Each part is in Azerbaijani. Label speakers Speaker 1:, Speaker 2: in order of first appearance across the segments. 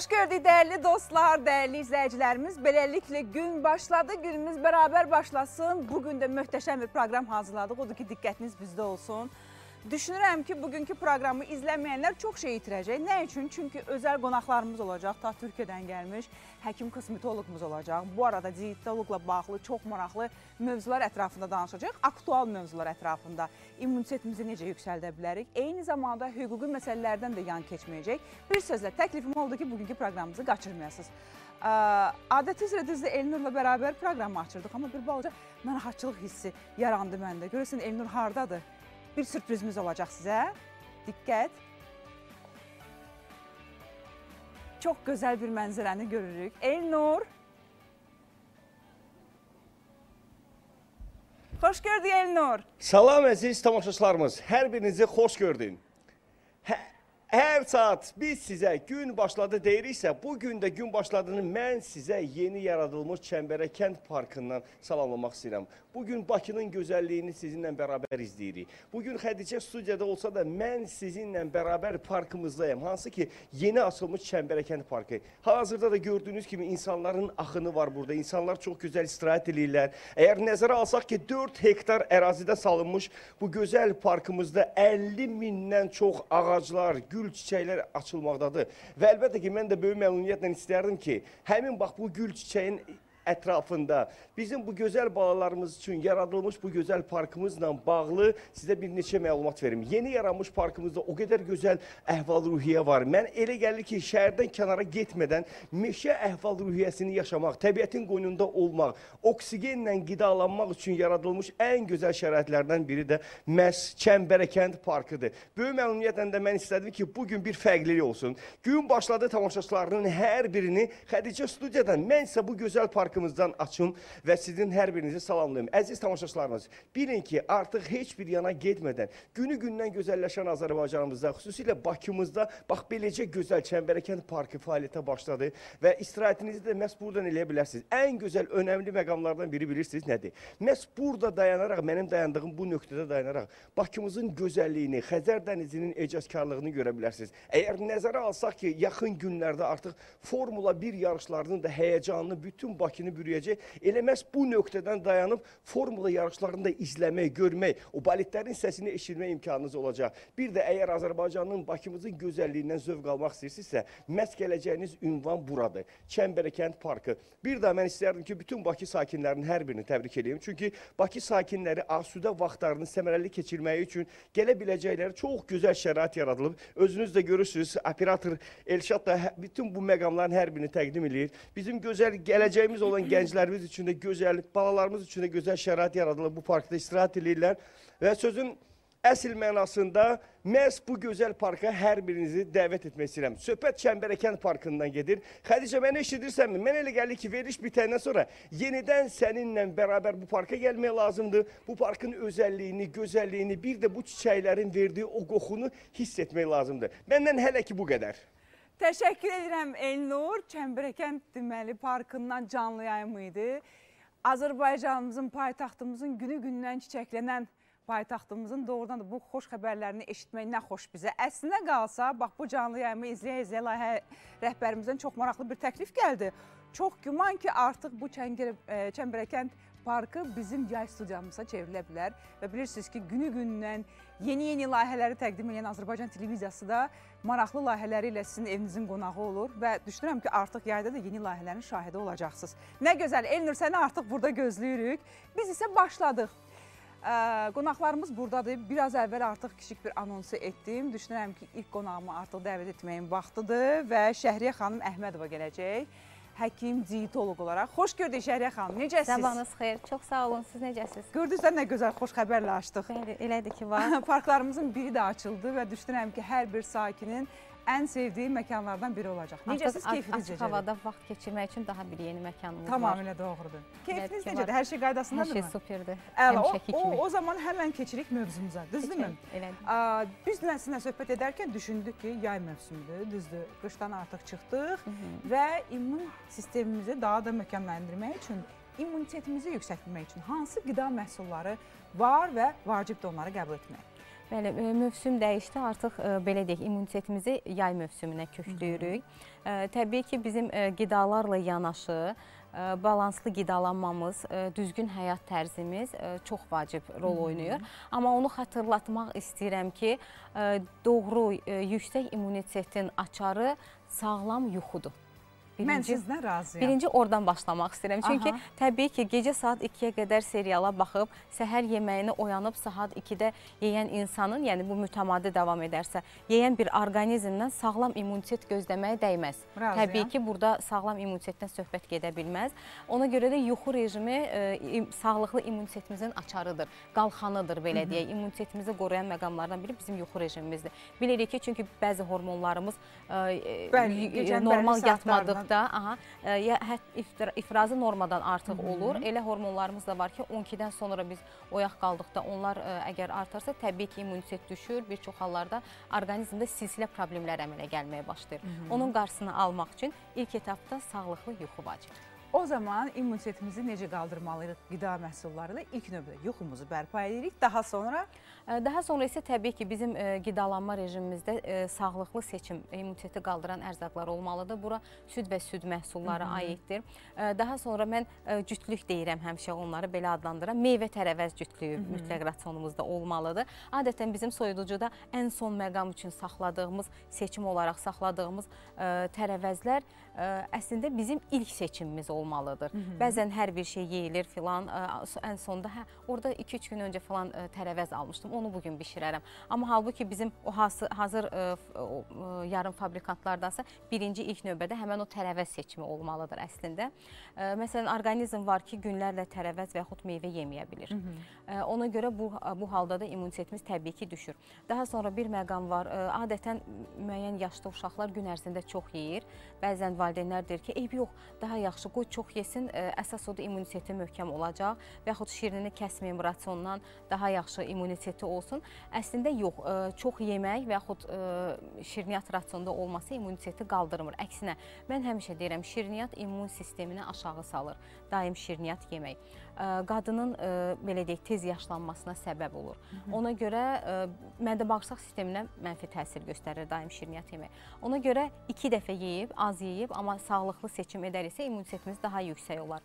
Speaker 1: Xoş gördük dəyərli dostlar, dəyərli izləyicilərimiz. Beləliklə gün başladı, günümüz bərabər başlasın. Bugün də möhtəşəm bir proqram hazırladıq. Odur ki, diqqətiniz bizdə olsun. Düşünürəm ki, bugünkü proqramı izləməyənlər çox şey itirəcək. Nə üçün? Çünki özəl qonaqlarımız olacaq. Ta Türkiyədən gəlmiş həkim kosmetoloqumuz olacaq. Bu arada dietoloqla bağlı çox maraqlı mövzular ətrafında danışacaq. Aktual mövzular ətrafında immunitetimizi necə yüksəldə bilərik? Eyni zamanda hüquqi məsələlərdən də yan keçməyəcək. Bir sözlə təklifim oldu ki, bugünkü proqramımızı qaçırmayasınız. Adəti üzrə düzdür Elnurla bərabər proqramı açırdıq, amma bir balaca narahatçılıq hissi yarandı məndə. Görürsən Elnur hardadır? Bir sürprizimiz olacaq sizə. Diqqət. Çox gözəl bir mənzərəni görürük. Elnur. Xoş gördük Elnur.
Speaker 2: Salam əziz tamaşaçılarımız, hər birinizi xoş gördüm. Hə, hər saat biz sizə gün başladı deyiriksə, bu gün də gün başladığını mən sizə yeni yaradılmış Çəmbərəkənd Parkından salamlamaq istəyirəm. Bugün Bakının gözəlliyini sizinlə bərabər izləyirik. Bugün Xədicə studiyada olsa da mən sizinlə bərabər parkımızdayım. Hansı ki, yeni açılmış Çəmbərəkənd Parkı. Hazırda da gördüyünüz kimi insanların axını var burada. İnsanlar çox gözəl istirahət edirlər. Əgər nəzərə alsaq ki, 4 hektar ərazidə salınmış bu gözəl parkımızda 50 mindən çox ağaclar, gül çiçəklər açılmaqdadır. Və əlbəttə ki, mən də böyük məmnuniyyətlə istərdim ki, həmin bax bu gül çiçəyin ətrafında bizim bu gözəl balalarımız üçün yaradılmış bu gözəl parkımızla bağlı sizə bir neçə məlumat verim. Yeni yaranmış parkımızda o qədər gözəl əhval-ruhiyyə var. Mən elə gəlir ki, şəhərdən kənara getmədən meşə əhval-ruhiyyəsini yaşamaq, təbiətin qoynunda olmaq, oksigenlə qidalanmaq üçün yaradılmış ən gözəl şəraitlərdən biri də məhz Çəmbərəkənd parkıdır. Böyük məmnuniyyətlə də mən istədim ki, bu gün bir fərqlilik olsun. Gün başladı tamaşaçılarının hər birini Xədicə studiyadan mən isə bu gözəl parkımızdan açım və sizin hər birinizi salamlayım. Əziz tamaşaçılarımız, bilin ki, artıq heç bir yana getmədən günü-gündən gözəlləşən Azərbaycanımızda, xüsusilə Bakımızda bax beləcə gözəl Çəmbərəkənd parkı fəaliyyətə başladı və istirahətinizi də məhz buradan eləyə bilərsiniz. Ən gözəl, önəmli məqamlardan biri bilirsiniz nədir? Məhz burada dayanaraq, mənim dayandığım bu nöqtədə dayanaraq Bakımızın gözəlliyini, Xəzər dənizinin ecazkarlığını görə bilərsiniz. Əgər nəzərə alsaq ki, yaxın günlərdə artıq Formula 1 yarışlarının da həyəcanını bütün Bakını bürüyəcək. Elə məhz bu nöqtədən dayanıb Formula yarışlarını da izləmək, görmək, o baletlərin səsini eşitmək imkanınız olacaq. Bir də əgər Azərbaycanın, Bakımızın gözəlliyindən zövq almaq istəyirsinizsə, məhz gələcəyiniz ünvan buradır. Çəmbərəkənd Parkı. Bir də mən istərdim ki, bütün Bakı sakinlərinin hər birini təbrik edeyim. Çünki Bakı sakinləri asudə vaxtlarını səmərəli keçirməyi üçün gələ biləcəkləri çox gözəl şərait yaradılıb. Özünüz də görürsünüz, operator Elşad da hə- bütün bu məqamların hər birini təqdim edir. Bizim gözəl gələcəyimiz olan gənclərimiz üçün də gözəl, balalarımız üçün də gözəl şərait yaradılıb. Bu parkda istirahət edirlər və sözün Əsl mənasında məhz bu gözəl parka hər birinizi dəvət etmək istəyirəm. Söhbət Çəmbərəkənd parkından gedir. Xədicə, məni eşidirsənmi? Mən elə gəlir ki, veriliş bitəndən sonra yenidən səninlə bərabər bu parka gəlmək lazımdır. Bu parkın özəlliyini, gözəlliyini, bir də bu çiçəklərin verdiyi o qoxunu hiss etmək lazımdır. Məndən hələ ki bu qədər.
Speaker 1: Təşəkkür edirəm Elnur. Çəmbərəkənd deməli parkından canlı yayım idi. Azərbaycanımızın, paytaxtımızın günü-gündən çiçəklənən paytaxtımızın doğrudan da bu xoş xəbərlərini eşitmək nə xoş bizə. Əslinə qalsa, bax bu canlı yayımı izləyə-izləyə layihə rəhbərimizdən çox maraqlı bir təklif gəldi. Çox güman ki, artıq bu Çəngər, e, Çəmbərəkənd parkı bizim yay studiyamıza çevrilə bilər və bilirsiniz ki, günü-gündən yeni-yeni layihələri təqdim edən Azərbaycan televiziyası da maraqlı layihələri ilə sizin evinizin qonağı olur və düşünürəm ki, artıq yayda da yeni layihələrin şahidi olacaqsınız. Nə gözəl, Elnur səni artıq burada gözləyirik. Biz isə başladıq. Qonaqlarımız buradadır. Biraz əvvəl artıq kiçik bir anonsu etdim. Düşünürəm ki, ilk qonağımı artıq dəvət etməyin vaxtıdır və Şəhriyə xanım Əhmədova gələcək. Həkim, dietoloq olaraq. Xoş gördük Şəhriyə xanım. Necəsiz?
Speaker 3: Sabahınız xeyir. Çox sağ olun. Siz necəsiz?
Speaker 1: Gördünüz də nə gözəl xoş xəbərlə açdıq.
Speaker 3: Bəli, elədir ki, var.
Speaker 1: Parklarımızın biri də açıldı və düşünürəm ki, hər bir sakinin ən sevdiyi məkanlardan biri olacaq. Necəsiz,
Speaker 3: Artıq
Speaker 1: keyfiniz
Speaker 3: Açıq
Speaker 1: necədir?
Speaker 3: havada vaxt keçirmək üçün daha bir yeni məkanımız var.
Speaker 1: Tamamilə doğrudur. Keyfiniz necədir? Hər şey
Speaker 3: Hər
Speaker 1: qaydasındadır
Speaker 3: şey
Speaker 1: mı?
Speaker 3: superdir.
Speaker 1: Əla, o, o, zaman həmən keçirik mövzumuza, düzdürmü?
Speaker 3: Elədir.
Speaker 1: Biz nəsinə söhbət edərkən düşündük ki, yay mövsümüdür, düzdür. Qışdan artıq çıxdıq və immun sistemimizi daha da möhkəmləndirmək üçün, immunitetimizi yüksəltmək üçün hansı qida məhsulları var və vacibdir onları qəbul etmək?
Speaker 3: Bəli, e, mövsüm dəyişdi. Artıq e, belə deyək, immunitetimizi yay mövsümünə kökləyirik. E, Təbii ki, bizim qidalarla yanaşı balanslı qidalanmamız, düzgün həyat tərzimiz çox vacib rol oynayır. Amma onu xatırlatmaq istəyirəm ki, doğru, yüksək immunitetin açarı sağlam yuxudur.
Speaker 1: Mən sizdən razıyam.
Speaker 3: Birinci oradan başlamaq istəyirəm. Çünki
Speaker 1: Aha.
Speaker 3: təbii ki, gecə saat 2-yə qədər seriala baxıb, səhər yeməyini oyanıb saat 2-də yeyən insanın, yəni bu mütəmadi davam edərsə, yeyən bir orqanizmdən sağlam immunitet gözləməyə dəyməz.
Speaker 1: Razıyam.
Speaker 3: Təbii ki, burada sağlam immunitetdən söhbət gedə bilməz. Ona görə də yuxu rejimi e, sağlıqlı immunitetimizin açarıdır, qalxanıdır belə deyək. İmmunitetimizi qoruyan məqamlardan biri bizim yuxu rejimimizdir. Bilirik ki, çünki bəzi hormonlarımız e, e,
Speaker 1: Bəli, gecənin
Speaker 3: normal yatmadıqda da, aha, e, ya ifra- ifrazı normadan artıq olur. Elə hormonlarımız da var ki, 12-dən sonra biz oyaq qaldıqda onlar ə, əgər artarsa, təbii ki, immunitet düşür. Bir çox hallarda orqanizmdə silsilə problemlər əmələ gəlməyə başlayır. Onun qarşısını almaq üçün ilk etapda sağlıqlı yuxu vacibdir.
Speaker 1: O zaman immunitetimizi necə qaldırmalıyıq qida məhsulları ilə ilk növbədə yuxumuzu bərpa edirik. Daha sonra
Speaker 3: Daha sonra isə təbii ki, bizim qidalanma rejimimizdə sağlıqlı seçim, immuniteti qaldıran ərzaqlar olmalıdır. Bura süd və süd məhsulları aiddir. Ə, Daha sonra mən cütlük deyirəm həmişə onları belə adlandıram. Meyvə tərəvəz cütlüyü mütləq rasionumuzda olmalıdır. Adətən bizim soyuducuda ən son məqam üçün saxladığımız, seçim olaraq saxladığımız tərəvəzlər ə, əslində bizim ilk seçimimiz olmalıdır. Bəzən hər bir şey yeyilir filan, ə, ən sonda hə orada 2-3 gün öncə falan ə, tərəvəz almışdım. Onu bu gün bişirərəm. Amma halbuki bizim o hası, hazır ə, o, ə, yarım fabrikantlardansa birinci ilk növbədə həmən o tərəvəz seçimi olmalıdır əslində. Ə, Məsələn, orqanizm var ki, günlərlə tərəvəz və yaxud meyvə yeməyə bilir. Ə, Ona görə bu bu halda da immunitetimiz təbii ki düşür. Daha sonra bir məqam var. Ə, Adətən müəyyən yaşda uşaqlar gün ərzində çox yeyir. Bəzən valideynlər deyir ki, eybi yox, daha yaxşı qoy çox yesin, ə, əsas odur immuniteti möhkəm olacaq və yaxud şirinini kəsməyim rasiondan daha yaxşı immuniteti olsun. Əslində yox, ə, çox yemək və yaxud ə, şirniyyat rasionda olması immuniteti qaldırmır. Əksinə, mən həmişə deyirəm, şirniyyat immun sistemini aşağı salır. Daim şirniyyat yemək qadının ə, belə deyək tez yaşlanmasına səbəb olur. Ona görə ə, mədə-bağırsaq sisteminə mənfi təsir göstərir daim şirniyyat yemək. Ona görə 2 dəfə yeyib, az yeyib, amma sağlıqlı seçim edəriksə immunitetimiz daha yüksək olar.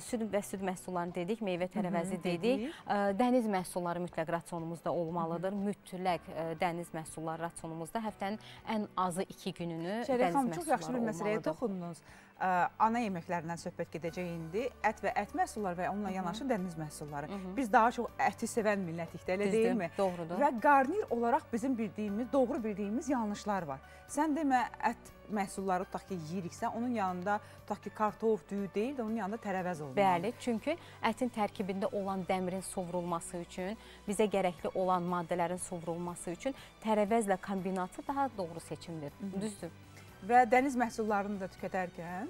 Speaker 3: Süd və süd məhsullarını dedik, meyvə tərəvəzi dedik.
Speaker 1: dedik.
Speaker 3: Dəniz məhsulları mütləq rasionumuzda olmalıdır. Mütləq dəniz məhsulları rasionumuzda həftənin ən azı 2 gününü
Speaker 1: Şərif
Speaker 3: dəniz
Speaker 1: xanım çox yaxşı bir
Speaker 3: məhsulları
Speaker 1: məsələyə
Speaker 3: olmalıdır.
Speaker 1: toxundunuz. Ana yeməklərindən söhbət gedəcək indi. Ət və ət məhsulları və onunla yanaşı dəniz məhsulları. Biz daha çox əti sevən millətik də, elə
Speaker 3: Düzdür,
Speaker 1: deyilmi?
Speaker 3: doğrudur.
Speaker 1: Və qarnir olaraq bizim bildiyimiz, doğru bildiyimiz yanlışlar var. Sən demə ət məhsulları tutaq ki, yeyiriksə, onun yanında tutaq ki, kartof, düyü deyil də onun yanında tərəvəz olmalı.
Speaker 3: Bəli, çünki ətin tərkibində olan dəmirin sovrulması üçün, bizə gərəkli olan maddələrin sovrulması üçün tərəvəzlə kombinatı daha doğru seçimdir. Düzdür?
Speaker 1: Və dəniz məhsullarını da tükətərkən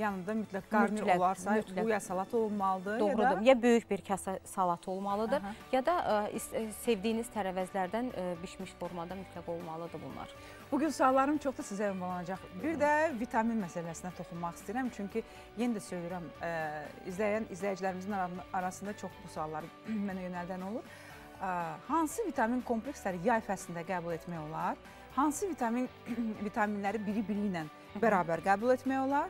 Speaker 1: yanında mütləq qarnir
Speaker 3: Mütləq,
Speaker 1: olarsa,
Speaker 3: mütləq.
Speaker 1: bu ya salat olmalıdır
Speaker 3: Doğrudur.
Speaker 1: ya da
Speaker 3: Ya böyük bir kasa salat olmalıdır,
Speaker 1: Aha.
Speaker 3: ya da ə, is- ə, sevdiyiniz tərəvəzlərdən ə, bişmiş formada mütləq olmalıdır bunlar.
Speaker 1: Bugün suallarım çox da sizə ünvanlanacaq. Bir də vitamin məsələsinə toxunmaq istəyirəm. Çünki yenə də söylürəm, ə, izləyən izləyicilərimizin arasında çox bu sualları mənə yönəldən olur. Ə, hansı vitamin kompleksləri yay fəslində qəbul etmək olar? Hansı vitamin vitaminləri biri-biri ilə bərabər qəbul etmək olar?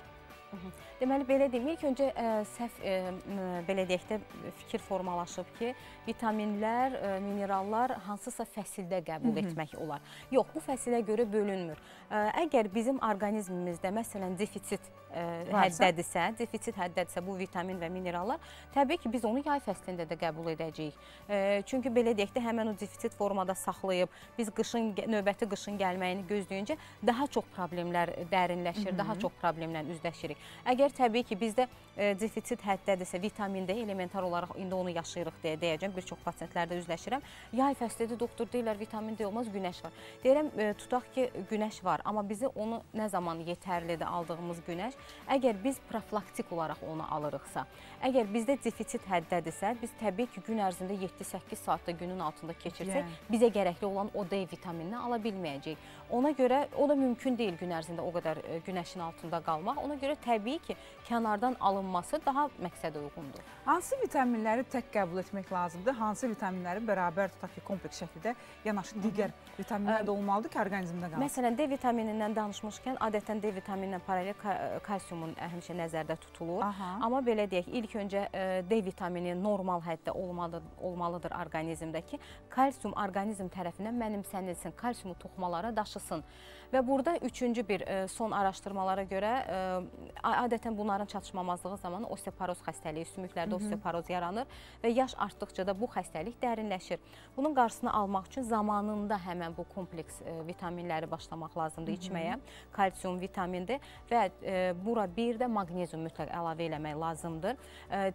Speaker 3: Deməli belə deyim, ilk öncə ə, səhv ə, m, belə deyək də fikir formalaşıb ki, vitaminlər, ə, minerallar hansısa fəsildə qəbul etmək olar. Yox, bu fəsilə görə bölünmür. Ə, əgər bizim orqanizmimizdə məsələn defisit ə, həddədirsə, defisit həddədirsə bu vitamin və minerallar, təbii ki, biz onu yay fəslində də qəbul edəcəyik. Ə, çünki belə deyək də həmin o defisit formada saxlayıb biz qışın növbəti qışın gəlməyini gözləyincə daha çox problemlər dərinləşir, daha çox problemlə üzləşirik. Əgər təbii ki, bizdə e, defisit həddədirsə, vitamində elementar olaraq indi onu yaşayırıq deyə deyəcəm. Bir çox pasientlərdə üzləşirəm. Yay fəslidir, doktor deyirlər vitamin D olmaz, günəş var. Deyirəm, e, tutaq ki, günəş var, amma bizi onu nə zaman yetərlidir aldığımız günəş? Əgər biz profilaktik olaraq onu alırıqsa, əgər bizdə defisit həddədirsə, biz təbii ki, gün ərzində 7-8 saatda günün altında keçirsək,
Speaker 1: Yəni.
Speaker 3: bizə gərəkli olan o D vitaminini ala bilməyəcəyik. Ona görə o da mümkün deyil gün ərzində o qədər e, günəşin altında qalmaq. Ona görə təbii ki, kənardan alınması daha məqsədə uyğundur.
Speaker 1: Hansı vitaminləri tək qəbul etmək lazımdır? Hansı vitaminləri bərabər tutaq ki, kompleks şəkildə yanaşı digər vitaminlər də olmalıdır ki, orqanizmdə qalsın?
Speaker 3: Məsələn, D vitaminindən danışmışkən, adətən D vitamini ilə paralel ka kalsiumun həmişə nəzərdə tutulur.
Speaker 1: Aha.
Speaker 3: Amma belə deyək, ilk öncə D vitamini normal həddə olmalıdır, olmalıdır orqanizmdə ki, kalsium orqanizm tərəfindən mənimsənilsin, kalsiumu toxumalara daşısın. Və burada üçüncü bir e, son araşdırmalara görə e, adətən bunların çatışmamazlığı zamanı osteoporoz xəstəliyi, sümüklərdə osteoporoz yaranır və yaş artdıqca da bu xəstəlik dərinləşir. Bunun qarşısını almaq üçün zamanında həmən bu kompleks e, vitaminləri başlamaq lazımdır içməyə. Kalsium vitamindir və bura bir də maqnezium mütləq əlavə eləmək lazımdır.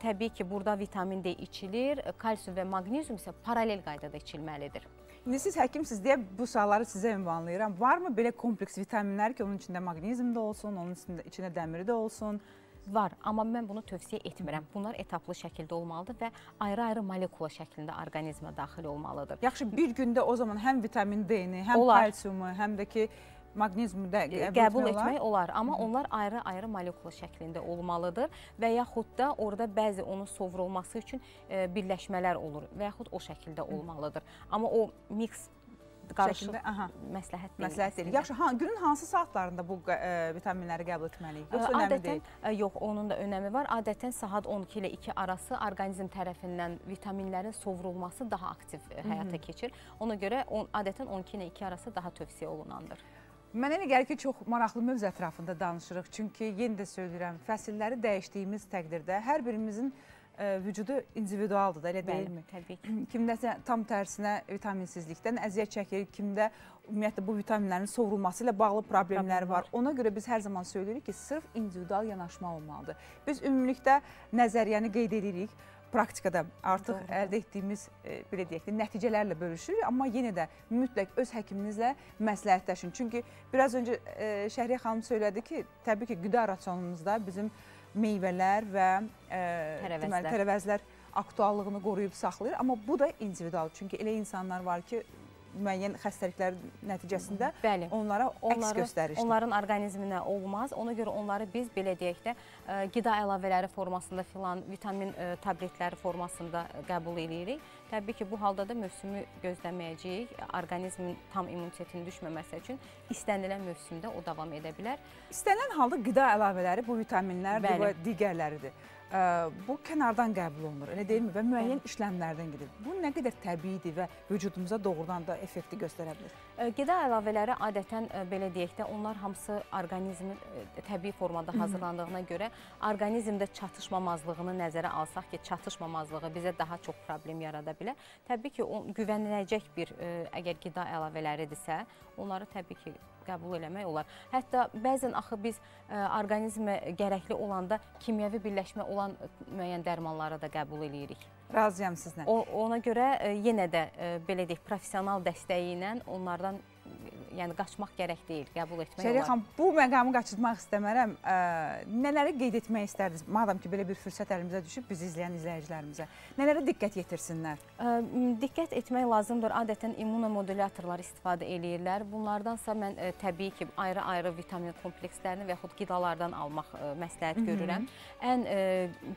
Speaker 3: Təbii ki, burada vitamin D içilir, kalsium və maqnezium isə paralel qaydada içilməlidir.
Speaker 1: İndi siz həkimsiz deyə bu sualları sizə ünvanlayıram. Varmı belə kompleks vitaminlər ki, onun içində maqnezium da olsun, onun içində, içində dəmiri də olsun?
Speaker 3: Var, amma mən bunu tövsiyə etmirəm. Bunlar etaplı şəkildə olmalıdır və ayrı-ayrı molekula şəklində orqanizmə daxil olmalıdır.
Speaker 1: Yaxşı, bir gündə o zaman həm vitamin D-ni, həm kalsiumu, həm də ki maqneziumu da qəbul,
Speaker 3: qəbul
Speaker 1: etmək olar?
Speaker 3: etmək olar, amma onlar ayrı-ayrı molekula şəklində olmalıdır və yaxud da orada bəzi onun sovrulması üçün e, birləşmələr olur və yaxud o şəkildə olmalıdır. Amma o mix qarışıq məsləhət deyil.
Speaker 1: Məsləhət deyil. Yaxşı, ha, günün hansı saatlarında bu e, vitaminləri qəbul etməliyik? Yoxsa önəmli
Speaker 3: Adətən
Speaker 1: deyil?
Speaker 3: ə, yox, onun da önəmi var. Adətən saat 12 ilə 2 arası orqanizm tərəfindən vitaminlərin sovrulması daha aktiv ə, həyata keçir. Ona görə on, adətən 12 ilə 2 arası daha tövsiyə olunandır.
Speaker 1: Mənə elə gəlir ki, çox maraqlı mövzu ətrafında danışırıq. Çünki yenə də söyləyirəm, fəsilləri dəyişdiyimiz təqdirdə hər birimizin ə, vücudu individualdır da, elə deyilmi?
Speaker 3: təbii ki.
Speaker 1: Kimdəsə tam tərsinə vitaminsizlikdən əziyyət çəkir, kimdə ümumiyyətlə bu vitaminlərin sovrulması ilə bağlı problemlər
Speaker 3: Problem
Speaker 1: var. Ona görə biz hər zaman söyləyirik ki, sırf individual yanaşma olmalıdır. Biz ümumilikdə nəzəriyyəni qeyd edirik. Praktikada artıq
Speaker 3: Doğrudur.
Speaker 1: əldə etdiyimiz e, belə deyək də nəticələrlə bölüşürük, amma yenə də mütləq öz həkiminizlə məsləhətləşin. Çünki biraz öncə e, Şəhriyə xanım söylədi ki, təbii ki, qida rasionumuzda bizim meyvələr və e,
Speaker 3: Tərəvəzlər.
Speaker 1: deməli, tərəvəzlər aktuallığını qoruyub saxlayır, amma bu da individual. Çünki elə insanlar var ki, müəyyən xəstəliklər nəticəsində
Speaker 3: Bəli.
Speaker 1: onlara əks göstərişdir.
Speaker 3: onların orqanizminə olmaz. Ona görə onları biz belə deyək də ə, qida əlavələri formasında filan, vitamin ə, tabletləri formasında ə, qəbul eləyirik. Təbii ki, bu halda da mövsümü gözləməyəcəyik. Orqanizmin tam immunitetinin düşməməsi üçün istənilən mövsümdə o davam edə bilər.
Speaker 1: İstənilən halda qida əlavələri bu vitaminlərdir
Speaker 3: Bəli.
Speaker 1: və digərləridir. Ə, Bu kənardan qəbul olunur, elə deyilmi? Və müəyyən işləmlərdən gedir. Bu nə qədər təbiidir və vücudumuza doğrudan da effekti göstərə bilər.
Speaker 3: Ə, Qida əlavələri adətən belə deyək də, onlar hamısı orqanizmin təbii formada hazırlandığına görə orqanizmdə çatışmamazlığını nəzərə alsaq ki, çatışmamazlığı bizə daha çox problem yarada bilər. Təbii ki, o güvəniləcək bir əgər qida əlavələridirsə, onları təbii ki, qəbul eləmək olar. Hətta bəzən axı biz ə, orqanizmə gərəkli olanda kimyəvi birləşmə olan müəyyən dərmanları da qəbul eləyirik.
Speaker 1: Razıyam sizlə.
Speaker 3: O ona görə ə, yenə də ə, belə deyək, professional dəstəyi ilə onlardan yəni qaçmaq gərək deyil, qəbul etmək
Speaker 1: Şəriyə
Speaker 3: olar.
Speaker 1: xanım, bu məqamı qaçırtmaq istəmərəm. Nələri qeyd etmək istərdiniz? Madam ki, belə bir fürsət əlimizə düşüb bizi izləyən izləyicilərimizə. Nələrə diqqət yetirsinlər?
Speaker 3: Diqqət etmək lazımdır. Adətən immunomodulyatorlar istifadə eləyirlər. Bunlardansa mən təbii ki, ayrı-ayrı vitamin komplekslərini və yaxud qidalardan almaq məsləhət görürəm. Ən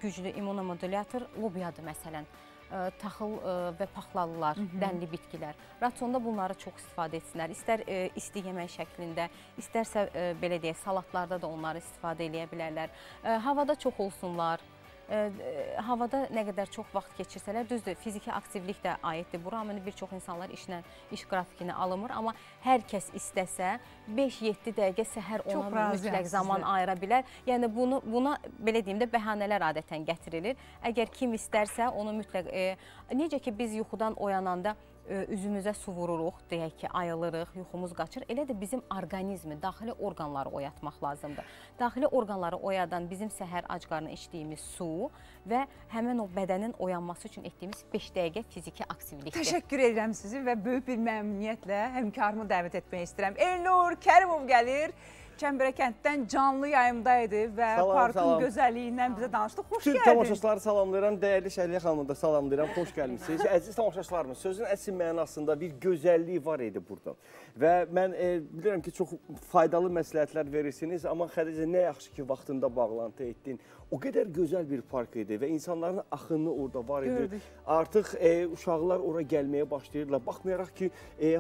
Speaker 3: güclü immunomodulyator lobiyadır məsələn. Ə, Taxıl ə, və paxlalılar, dənli bitkilər. Rasionda bunları çox istifadə etsinlər. İstər ə, isti yemək şəklində, istərsə ə, belə deyək, salatlarda da onları istifadə eləyə bilərlər. Ə, Havada çox olsunlar. Havada nə qədər çox vaxt keçirsələr, düzdür, fiziki aktivlik də aiddir bura, amma bir çox insanlar işlə, iş qrafikinə alınmır, amma hər kəs istəsə 5-7 dəqiqə səhər ona mütləq zaman
Speaker 1: sizlə.
Speaker 3: ayıra bilər. Yəni bunu buna belə deyim də bəhanələr adətən gətirilir. Əgər kim istərsə onu mütləq e, necə ki biz yuxudan oyananda üzümüzə su vururuq, deyək ki, ayılırıq, yuxumuz qaçır. Elə də bizim orqanizmi, daxili orqanları oyatmaq lazımdır. Daxili orqanları oyadan bizim səhər ac qarnına içdiyimiz su və həmin o bədənin oyanması üçün etdiyimiz 5 dəqiqə fiziki aktivlikdir.
Speaker 1: Təşəkkür edirəm sizi və böyük bir məmnuniyyətlə həmkarımı dəvət etmək istəyirəm. Elnur Kərimov gəlir. Çəmbərəkənddən canlı yayımdaydı və
Speaker 2: Salam,
Speaker 1: parkın
Speaker 2: salam.
Speaker 1: gözəlliyindən bizə danışdı. Xoş
Speaker 2: Bütün
Speaker 1: gəldin.
Speaker 2: tamaşaçıları salamlayıram, dəyərli Şəhliyə xanımı da salamlayıram, xoş gəlmisiniz. Əziz tamaşaçılarımız, sözün əsl mənasında bir gözəllik var idi burada. Və mən e, bilirəm ki, çox faydalı məsləhətlər verirsiniz, amma Xədicə nə yaxşı ki, vaxtında bağlantı etdin. O qədər gözəl bir park idi və insanların axını orada var idi.
Speaker 1: Gördük.
Speaker 2: Artıq e, uşaqlar ora gəlməyə başlayırlar. Baxmayaraq ki, e,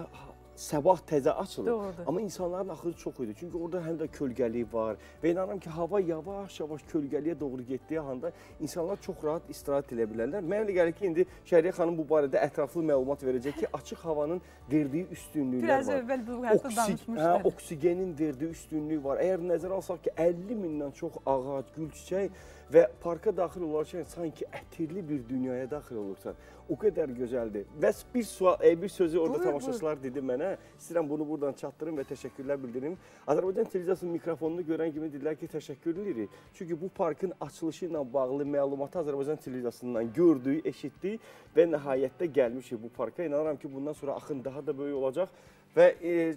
Speaker 2: sabah təzə açılır.
Speaker 1: Doğrudur.
Speaker 2: Amma insanların axırı çox idi. Çünki orada həm də kölgəlik var və inanıram ki, hava yavaş-yavaş kölgəliyə doğru getdiyi anda insanlar çox rahat istirahət edə bilərlər. Mənə elə gəlir ki, indi Şəhriyə xanım bu barədə ətraflı məlumat verəcək ki, açıq havanın verdiyi üstünlüklər
Speaker 1: Biraz
Speaker 2: var.
Speaker 1: əvvəl bu
Speaker 2: Oksig-
Speaker 1: danışmışdıq.
Speaker 2: hə, oksigenin verdiyi üstünlüyü var. Əgər nəzərə alsaq ki, 50 mindən çox ağac, gül, çiçək və parka daxil olarkən sanki ətirli bir dünyaya daxil olursan. O qədər gözəldir. Və bir sual, e, bir sözü orada
Speaker 1: Buyur,
Speaker 2: tamaşaçılar dedi mənə. İstəyirəm bunu buradan çatdırım və təşəkkürlər bildirim. Azərbaycan televiziyasının mikrofonunu görən kimi dedilər ki, təşəkkür edirik. Çünki bu parkın açılışı ilə bağlı məlumatı Azərbaycan televiziyasından gördük, eşitdik və nəhayətdə gəlmişik bu parka. İnanıram ki, bundan sonra axın daha da böyük olacaq və e,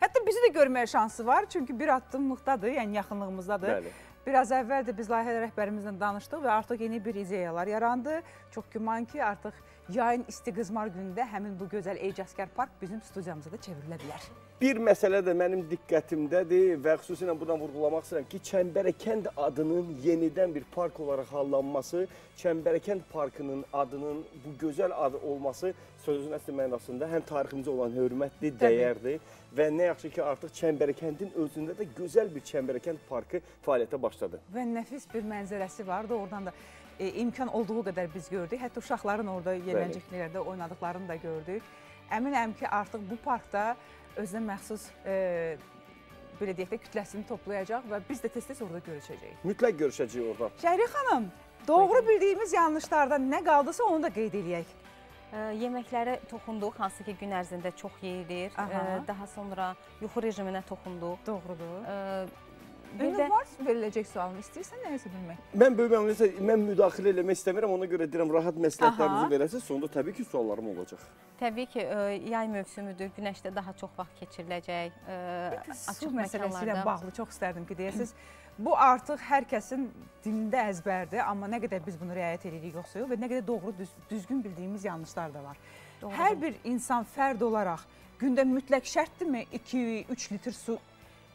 Speaker 1: Hətta bizi də görməyə şansı var. Çünki bir addımlıqdadır, yəni yaxınlığımızdadır.
Speaker 2: bəli.
Speaker 1: Biraz əvvəl də biz layihə rəhbərimizlə danışdıq və artıq yeni bir ideyalar yarandı. Çox güman ki, artıq yayın isti qızmar günündə həmin bu gözəl Ecazkar Park bizim studiyamıza da çevrilə bilər.
Speaker 2: Bir məsələ də mənim diqqətimdədir və xüsusilə buradan vurğulamaq istəyirəm ki, Çəmbərəkənd adının yenidən bir park olaraq hallanması, Çəmbərəkənd parkının adının bu gözəl adı olması sözün əsl mənasında həm tariximizə olan hörmətli, dəyərdir və nə yaxşı ki, artıq Çəmbərəkəndin özündə də gözəl bir Çəmbərəkənd parkı fəaliyyətə başladı.
Speaker 1: Və nəfis bir mənzərəsi vardı. Oradan da e, imkan olduğu qədər biz gördük. Hətta uşaqların orada yerləncəklərdə oynadıqlarını da gördük. Əminəm ki, artıq bu parkda özünə məxsus e, belə deyək də kütləsini toplayacaq və biz də tez-tez orada görüşəcəyik.
Speaker 2: Mütləq görüşəcəyik orada.
Speaker 1: Şəhri xanım, doğru bildiyimiz yanlışlardan nə qaldısa onu da qeyd eləyək.
Speaker 3: Ə, Yeməklərə toxunduq, hansı ki gün ərzində çox yeyilir.
Speaker 1: Aha.
Speaker 3: Ə, Daha sonra yuxu rejiminə toxunduq.
Speaker 1: Doğrudur.
Speaker 3: Ə, Bir
Speaker 1: Bir
Speaker 3: də
Speaker 1: var veriləcək sualını istəyirsən nəyisə bilmək.
Speaker 2: Mən böyük məmnuniyyətlə mən müdaxilə eləmək istəmirəm. Ona görə deyirəm rahat məsləhətlərinizi verəsiniz. Sonda təbii ki, suallarım olacaq.
Speaker 3: təbii ki, ə, yay mövsümüdür, günəşdə daha çox vaxt keçiriləcək. ə,
Speaker 1: Su
Speaker 3: Açıq
Speaker 1: məsələsi ilə
Speaker 3: məkanlarda.
Speaker 1: bağlı çox istərdim ki, deyəsiniz. Bu artıq hər kəsin dilində əzbərdir, amma nə qədər biz bunu riayət edirik yoxsa yox və nə qədər doğru düz, düzgün bildiyimiz yanlışlar da var.
Speaker 3: Doğrudur.
Speaker 1: Hər bir insan fərd olaraq gündə mütləq şərtdirmi 2-3 litr su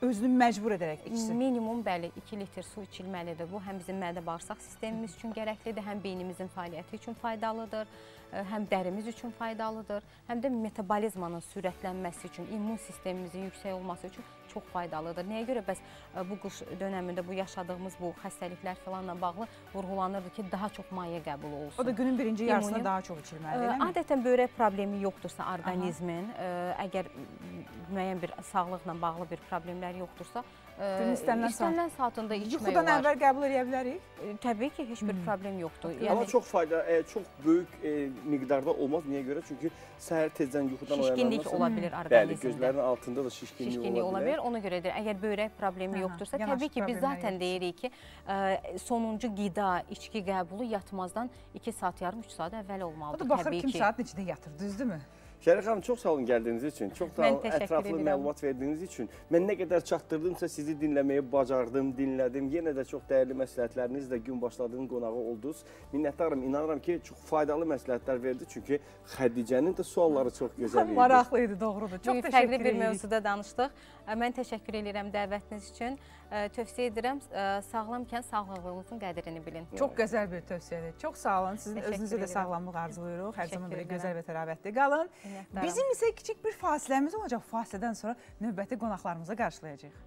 Speaker 1: özünü məcbur edərək içsin?
Speaker 3: Minimum bəli 2 litr su içilməlidir. Bu həm bizim mədə-bağırsaq sistemimiz üçün gərəklidir, həm beynimizin fəaliyyəti üçün faydalıdır, ə, həm dərimiz üçün faydalıdır, həm də metabolizmanın sürətlənməsi üçün, immun sistemimizin yüksək olması üçün çox faydalıdır. Nəyə görə bəs ə, bu qış dönəmində bu yaşadığımız bu xəstəliklər falanla bağlı vurğulanırdı ki, daha çox maye qəbulu olsun.
Speaker 1: O da günün birinci yarısında
Speaker 3: İmmuni-
Speaker 1: daha çox içilməlidir,
Speaker 3: Ə,
Speaker 1: eləmi?
Speaker 3: Adətən böyrək problemi yoxdursa orqanizmin, ə, əgər müəyyən bir sağlıqla bağlı bir problemlər yoxdursa, ə,
Speaker 1: Günün istənilən saat-
Speaker 3: istənilən saatında içmək
Speaker 1: Yuxudan
Speaker 3: olar.
Speaker 1: əvvəl qəbul edə bilərik.
Speaker 3: Ə, Təbii ki, heç bir problem yoxdur.
Speaker 2: Amma çox fayda, e, çox böyük e, miqdarda olmaz. Niyə görə? Çünki səhər tezdən yuxudan
Speaker 3: şişkinlik
Speaker 2: oyanandan
Speaker 3: ola
Speaker 2: sonra-
Speaker 3: bilər
Speaker 2: Bəli,
Speaker 3: orqanizmdə.
Speaker 2: gözlərin altında da şişkinlik,
Speaker 3: şişkinlik ola
Speaker 2: ola
Speaker 3: bilər. Ona görədir. Əgər böyrək problemi
Speaker 1: Aha,
Speaker 3: yoxdursa, təbii ki, biz zaten deyirik ki, ə, sonuncu qida, içki qəbulu yatmazdan 2 saat yarım 3 saat əvvəl
Speaker 1: O
Speaker 3: olmalıdır.
Speaker 1: da baxır kim
Speaker 3: ki.
Speaker 1: saatin içində yatır, düzdürmü?
Speaker 2: Şərif xanım çox sağ olun gəldiyiniz üçün. Çox sağ olun ətraflı
Speaker 3: edirəm.
Speaker 2: məlumat verdiyiniz üçün. Mən nə qədər çatdırdımsa sizi dinləməyi bacardım, dinlədim. Yenə də çox dəyərli məsləhətlərinizlə gün başladığın qonağı oldunuz. Minnətdaram. İnanıram ki, çox faydalı məsləhətlər verdi çünki Xədicənin də sualları çox gözəl idi.
Speaker 1: Maraqlı idi, doğrudur. Çox təşəkkür
Speaker 3: fərqli bir
Speaker 1: edirik.
Speaker 3: mövzuda danışdıq. Mən təşəkkür edirəm dəvətiniz üçün. Tövsiyə edirəm, sağlamkən sağlığınızın qədrini bilin.
Speaker 1: Çox gözəl bir tövsiyədir. Çox sağ olun. Sizin
Speaker 3: Təşəkkür
Speaker 1: özünüzə də sağlamlıq arzuluyuruq. Hər zaman belə gözəl və təravətli qalın. Bizim isə kiçik bir fasiləmiz olacaq. Fasilədən sonra növbəti qonaqlarımızı qarşılayacağıq.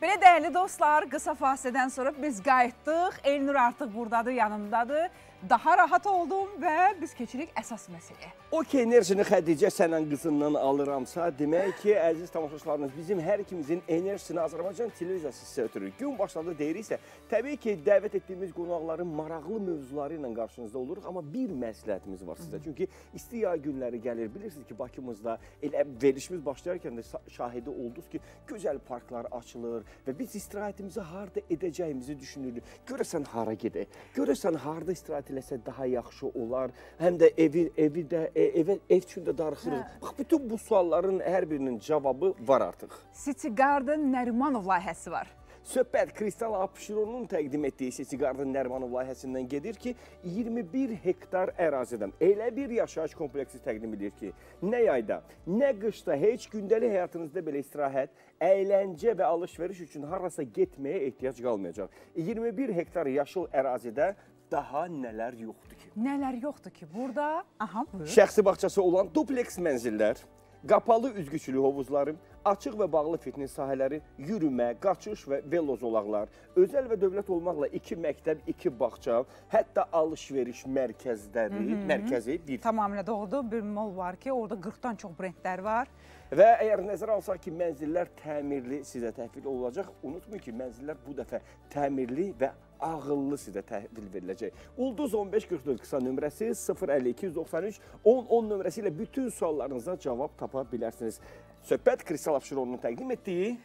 Speaker 1: Belə dəyərli dostlar, qısa fasilədən sonra biz qayıtdıq. Elnur artıq burdadır, yanımdadır. Daha rahat oldum və biz keçirik əsas məsələyə.
Speaker 2: O ki enerjini Xədicə sənin qızından alıramsa, demək ki, əziz tamaşaçılarımız, bizim hər ikimizin enerjisini Azərbaycan televiziyası sizə ötürür. Gün başladı deyiriksə, təbii ki, dəvət etdiyimiz qonaqların maraqlı mövzuları ilə qarşınızda oluruq, amma bir məsləhətimiz var sizə. Çünki isti yay günləri gəlir. Bilirsiniz ki, Bakımızda elə verilişimiz başlayarkən də şahidi oldunuz ki, gözəl parklar açılır və biz istirahətimizi harda edəcəyimizi düşünürük. Görəsən hara gedək? Görəsən harda istirahət eləsə daha yaxşı olar? Həm də evi evi də e, evə ev üçün də darıxırıq.
Speaker 1: Hə.
Speaker 2: Bax bütün bu sualların hər birinin cavabı var artıq.
Speaker 1: City Garden Nərimanov layihəsi var.
Speaker 2: Söhbət Kristal Abşironun təqdim etdiyi Sesi Garden Nərmanov layihəsindən gedir ki, 21 hektar ərazidən elə bir yaşayış kompleksi təqdim edir ki, nə yayda, nə qışda, heç gündəlik həyatınızda belə istirahət, əyləncə və alış-veriş üçün harasa getməyə ehtiyac qalmayacaq. 21 hektar yaşıl ərazidə daha nələr yoxdur ki?
Speaker 1: Nələr yoxdur ki burada? Aha, buyur.
Speaker 2: Şəxsi bağçası olan dupleks mənzillər, qapalı üzgüçülük hovuzları, açıq və bağlı fitness sahələri, yürümə, qaçış və velo zolaqlar, özəl və dövlət olmaqla iki məktəb, iki bağça, hətta alış-veriş mərkəzləri, mərkəzi bir
Speaker 1: Tamamilə doğrudur. Bir mall var ki, orada 40-dan çox brendlər var.
Speaker 2: Və əgər nəzərə alsaq ki, mənzillər təmirli sizə təhvil olunacaq, unutmayın ki, mənzillər bu dəfə təmirli və ağıllı sizə təhvil veriləcək. Ulduz 1544 qısa nömrəsi 05293 1010 nömrəsi ilə bütün suallarınıza cavab tapa bilərsiniz. Söhbət Kristal Abşirovun təqdim etdiyi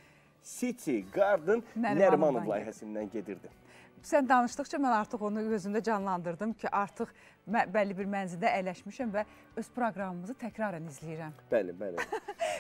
Speaker 2: City Garden
Speaker 1: Nərimanov
Speaker 2: Nərimanov
Speaker 1: layihəsi.
Speaker 2: layihəsindən gedirdi.
Speaker 1: Sən danışdıqca mən artıq onu gözümdə canlandırdım ki, artıq mən bəlli bir mənzildə əyləşmişəm və öz proqramımızı təkrarən izləyirəm.
Speaker 2: Bəli, bəli.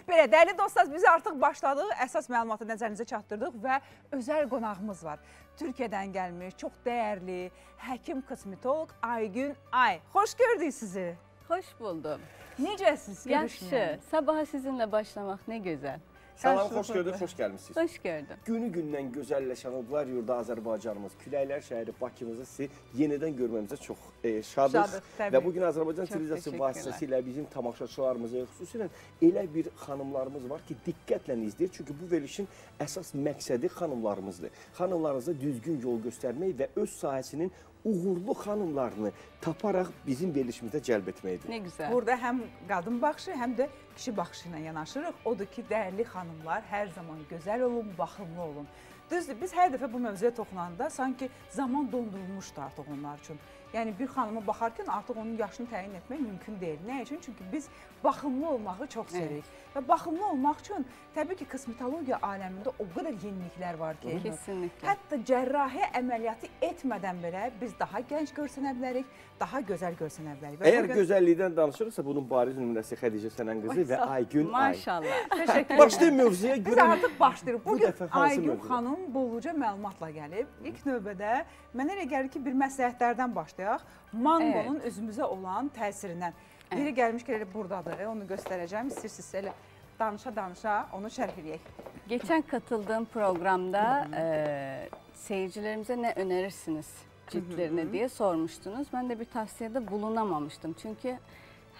Speaker 1: Belə, dəyərli dostlar, biz artıq başladıq. Əsas məlumatı nəzərinizə çatdırdıq və özəl qonağımız var. Türkiyədən gəlmiş, çox dəyərli həkim kosmetoloq Aygün Ay. Xoş gördük sizi.
Speaker 4: Hoş buldum.
Speaker 1: Necəsiz?
Speaker 4: Yaxşı. Sabaha sizinle başlamak ne güzel.
Speaker 2: Salam, xoş gördük, xoş gəlmisiniz.
Speaker 4: Hoş gördüm.
Speaker 2: Günü-gündən gözəlləşən Odlar yurdu Azərbaycanımız, Küləklər şəhəri Bakımızı sizi yenidən görməyimizə çox e, şadıq.
Speaker 1: Şadıq, təbii.
Speaker 2: Və bu gün Azərbaycan televiziyası vasitəsilə bizim tamaşaçılarımıza, xüsusilə elə bir xanımlarımız var ki, diqqətlə izləyir. Çünki bu verilişin əsas məqsədi xanımlarımızdır. Xanımlarınıza düzgün yol göstərmək və öz sahəsinin uğurlu xanımlarını taparaq bizim verilişimizdə cəlb etməkdir.
Speaker 4: Ne güzel.
Speaker 1: Burada həm qadın baxışı, həm də kişi baxışı ilə yanaşırıq. Odur ki, dəyərli xanımlar hər zaman gözəl olun, baxımlı olun. Düzdür, biz hər dəfə bu mövzuya toxunanda sanki zaman dondurulmuşdu artıq onlar üçün. Yəni bir xanıma baxarkən artıq onun yaşını təyin etmək mümkün deyil. Nə üçün? Çünki biz baxımlı olmağı çox sevirik. Və baxımlı olmaq üçün təbii ki, kosmetologiya aləmində o qədər yeniliklər var ki.
Speaker 4: Kesinlikle.
Speaker 1: Hətta cərrahi əməliyyatı etmədən belə biz daha gənc görsənə bilərik, daha gözəl görsənə bilərik. Və
Speaker 2: Əgər gözəllikdən danışırsa, bunun bariz nümunəsi Xədicə Sənən qızı və Aygün Ay.
Speaker 4: Maşallah.
Speaker 1: Təşəkkür
Speaker 2: Başlayın mövzuya
Speaker 1: Biz
Speaker 2: görün.
Speaker 1: artıq başlayırıq.
Speaker 2: bu
Speaker 1: Bugün
Speaker 2: dəfə hansı
Speaker 1: Aygün
Speaker 2: mövzuda?
Speaker 1: xanım bolluca məlumatla gəlib. İlk növbədə mənə elə gəlir ki, bir məsləhətlərdən başlayaq. Manqonun özümüzə olan təsirindən. Biri gəlmişkən elə burdadır. Onu göstərəcəm. İstəyirsinizsə elə danışa-danışa onu şərh edək.
Speaker 4: Geçen katıldığım programda e, seyircilerimize ne önerirsiniz ciltlerine diye sormuştunuz. Ben de bir tavsiyede bulunamamıştım. Çünkü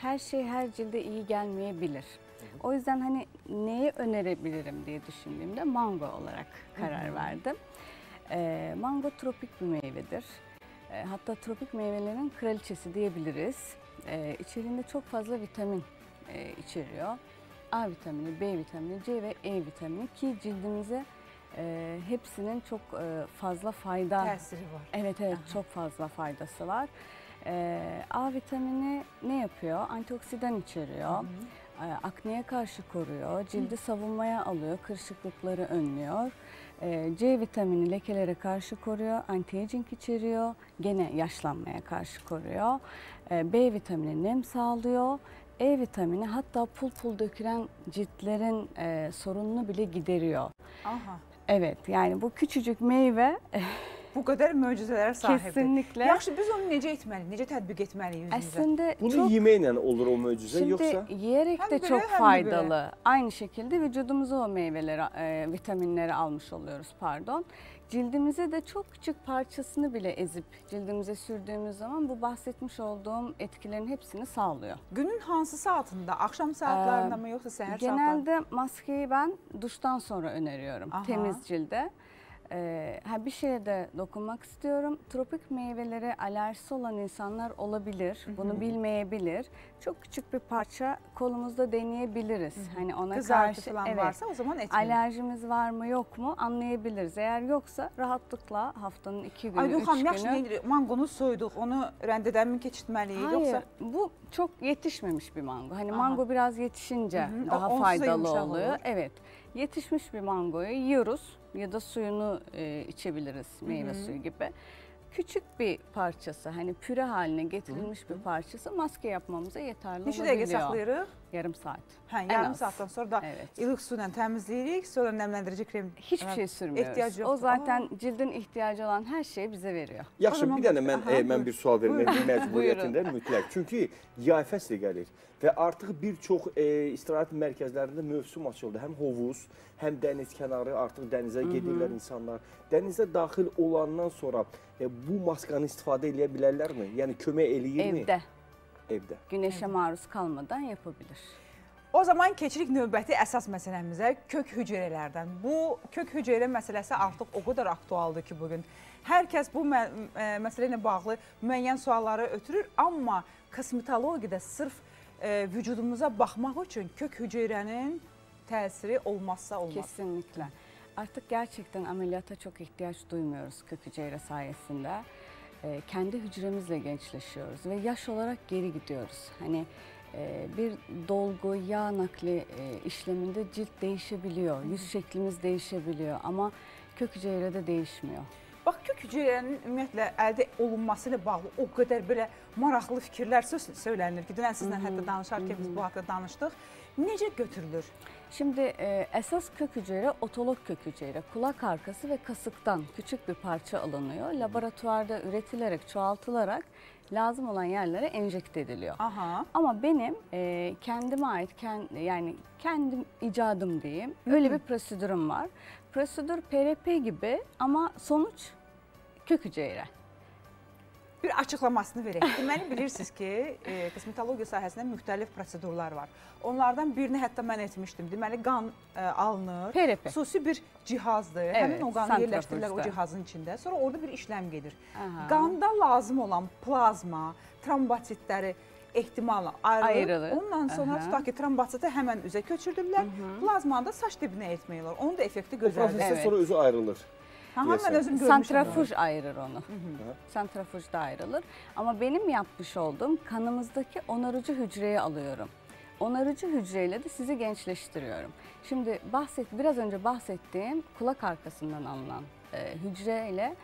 Speaker 4: her şey her cilde iyi gelmeyebilir. O yüzden hani neyi önerebilirim diye düşündüğümde mango olarak karar verdim. E, mango tropik bir meyvedir. E, hatta tropik meyvelerin kraliçesi diyebiliriz. E, içeriğinde çok fazla vitamin e, içeriyor. A vitamini, B vitamini, C ve E vitamini ki cildimize e, hepsinin çok e, fazla fayda
Speaker 1: Təsiri var.
Speaker 4: Evet evet çok fazla faydası var. E, A vitamini ne yapıyor? Antioksidan içeriyor. E, akneye karşı koruyor. Cildi savunmaya alıyor. Kırışıklıkları önlüyor. E, C vitamini lekelere karşı koruyor. Anti-aging içeriyor. Gene yaşlanmaya karşı koruyor. E, B vitamini nem sağlıyor. E vitamini hatta pul pul dökülen ciltlerin e, sorununu bile gideriyor.
Speaker 1: Aha.
Speaker 4: Evet yani bu küçücük meyve
Speaker 1: Bu qədər möcüzələrə sahibdir.
Speaker 4: kesinlikle
Speaker 1: Yaxşı, biz onu necə etməliyik? Necə tətbiq etməliyik üzümüzə?
Speaker 4: aslında
Speaker 2: Bunu
Speaker 4: çok
Speaker 2: yeməklə olur o möcüzə
Speaker 4: Şimdi
Speaker 2: yoxsa?
Speaker 4: yiyerek
Speaker 1: Hem
Speaker 4: de çok faydalı. Aynı şekilde vücudumuza o meyveleri, e, vitaminleri almış oluyoruz pardon. Cildimize de çok küçük parçasını bile ezip cildimize sürdüğümüz zaman bu bahsetmiş olduğum etkilerin hepsini sağlıyor.
Speaker 1: Günün hansı saatında? Axşam saatlarında mı yoxsa səhər saatlarında?
Speaker 4: Genelde maskeyi ben duştan sonra öneriyorum
Speaker 1: Aha.
Speaker 4: temiz cilde. Ee, ha bir şeye de dokunmak istiyorum. Tropik meyvelere alerjisi olan insanlar olabilir. Bunu bilmeyebilir. Çok küçük bir parça kolumuzda deneyebiliriz. Hani ona
Speaker 1: Qızartı
Speaker 4: karşı
Speaker 1: falan
Speaker 4: evet,
Speaker 1: varsa o zaman etməyin.
Speaker 4: alerjimiz var mı yok mu anlayabiliriz. Eğer yoksa rahatlıkla haftanın iki günü,
Speaker 1: Aygün
Speaker 4: üç
Speaker 1: yaxşı
Speaker 4: günü.
Speaker 1: neyidir? Manqonu soyduq, onu rəndədən mi keçirtməliyik
Speaker 4: Hayır,
Speaker 1: yoxsa?
Speaker 4: bu çok yetişmemiş bir mango. Hani
Speaker 1: Aha.
Speaker 4: mango biraz yetişince
Speaker 1: Hı hı, o-
Speaker 4: daha
Speaker 1: da
Speaker 4: faydalı oluyor.
Speaker 1: olur.
Speaker 4: Evet, yetişmiş bir mangoyu yiyoruz ya da suyunu e, içebiliriz meyve suyu gibi. küçük bir parçası hani püre haline getirilmiş bir parçası maske yapmamıza yeterli
Speaker 1: Neçə
Speaker 4: olabiliyor.
Speaker 1: saxlayırıq?
Speaker 4: Yarım saat.
Speaker 1: Hə, yarım saatdan sonra da
Speaker 4: Evet.
Speaker 1: ilıq su ilə təmizləyirik, sonra nemləndirici krem.
Speaker 4: Hiçbir
Speaker 1: Evet,
Speaker 4: şey sürmüyoruz.
Speaker 1: ehtiyac
Speaker 4: O
Speaker 1: yoktur.
Speaker 4: zaten cildin ihtiyacı olan her şeyi bize veriyor.
Speaker 1: O
Speaker 2: Yaxşı, bir dənə mən
Speaker 1: aha,
Speaker 2: e, mən bir sual vermək
Speaker 1: Buyurun.
Speaker 2: məcburiyyətində mütləq. Çünki yay fəsli gəlir və artıq bir çox e, istirahət mərkəzlərində mövsüm açıldı. Həm hovuz, həm dəniz kənarı artıq dənizə gedirlər insanlar. Dənizə daxil olandan sonra e, bu maskanı istifadə edə bilərlərmi? Yəni kömək eləyirmi?
Speaker 4: Evde
Speaker 2: Evdə.
Speaker 4: güneşe maruz kalmadan yapabilir.
Speaker 1: O zaman keçirik növbəti əsas məsələmizə, kök hüceyrələrdən. Bu kök hüceyrə məsələsi artıq o qədər aktualdır ki, bugün. Hər kəs bu mə məsələ ilə bağlı müəyyən sualları ötürür, amma kosmetologiyada sırf ə, vücudumuza baxmaq üçün kök hüceyrənin təsiri olmazsa olmaz.
Speaker 4: Kesinlikle. Artık gerçekten ameliyata çok ihtiyaç duymuyoruz kök hücre sayesinde. Ee, kendi hücremizle gençleşiyoruz ve yaş olarak geri gidiyoruz. Hani e, bir dolgu, yağ nakli e, işleminde cilt değişebiliyor, yüz şeklimiz değişebiliyor ama kök hücrede değişmiyor.
Speaker 1: Bax, kök hüceyrənin ümumiyyətlə əldə olunması ilə bağlı o qədər belə maraqlı fikirlər söz söylənir ki, dünən sizlə hətta danışarkən biz bu haqda danışdıq. Necə götürülür?
Speaker 4: Şimdi e, esas kök hücre otolog kök hücre. Kulak arkası ve kasıktan küçük bir parça alınıyor. Laboratuvarda üretilerek, çoğaltılarak lazım olan yerlere enjekte ediliyor.
Speaker 1: Aha.
Speaker 4: Ama benim e, kendime ait, kend, yani kendim icadım diyeyim, öyle bir prosedürüm var. Prosedür PRP gibi ama sonuç kök hücre.
Speaker 1: Bir açıqlamasını verək. Deməli bilirsiniz ki, e, kosmetologiya sahəsində müxtəlif prosedurlar var. Onlardan birini hətta mən etmişdim. Deməli qan e, alınır.
Speaker 4: PRP.
Speaker 1: Xüsusi bir cihazdır.
Speaker 4: Evet,
Speaker 1: Həmin o qanı yerləşdirirlər o cihazın içində. Sonra orada bir işlem gedir.
Speaker 4: Aha.
Speaker 1: Qanda lazım olan plazma, trombositləri ehtimalla ayrılır. Ondan sonra
Speaker 4: Aha.
Speaker 1: tutaq ki, trombositi həmən üzə köçürdürlər. Plazmanı da saç dibinə etmək olur. Onun da effekti
Speaker 2: O
Speaker 1: gözəldir.
Speaker 2: prosesdən
Speaker 4: Evet.
Speaker 2: sonra özü ayrılır.
Speaker 1: Ha,
Speaker 2: evet.
Speaker 1: özüm.
Speaker 4: Santrafuj ayırır onu. Santrafuj da ayrılır. Ama benim yapmış olduğum kanımızdaki onarıcı hücreyi alıyorum. Onarıcı hücreyle de sizi gençleştiriyorum. Şimdi bahset biraz önce bahsettiğim kulak arkasından alınan e, hücreyle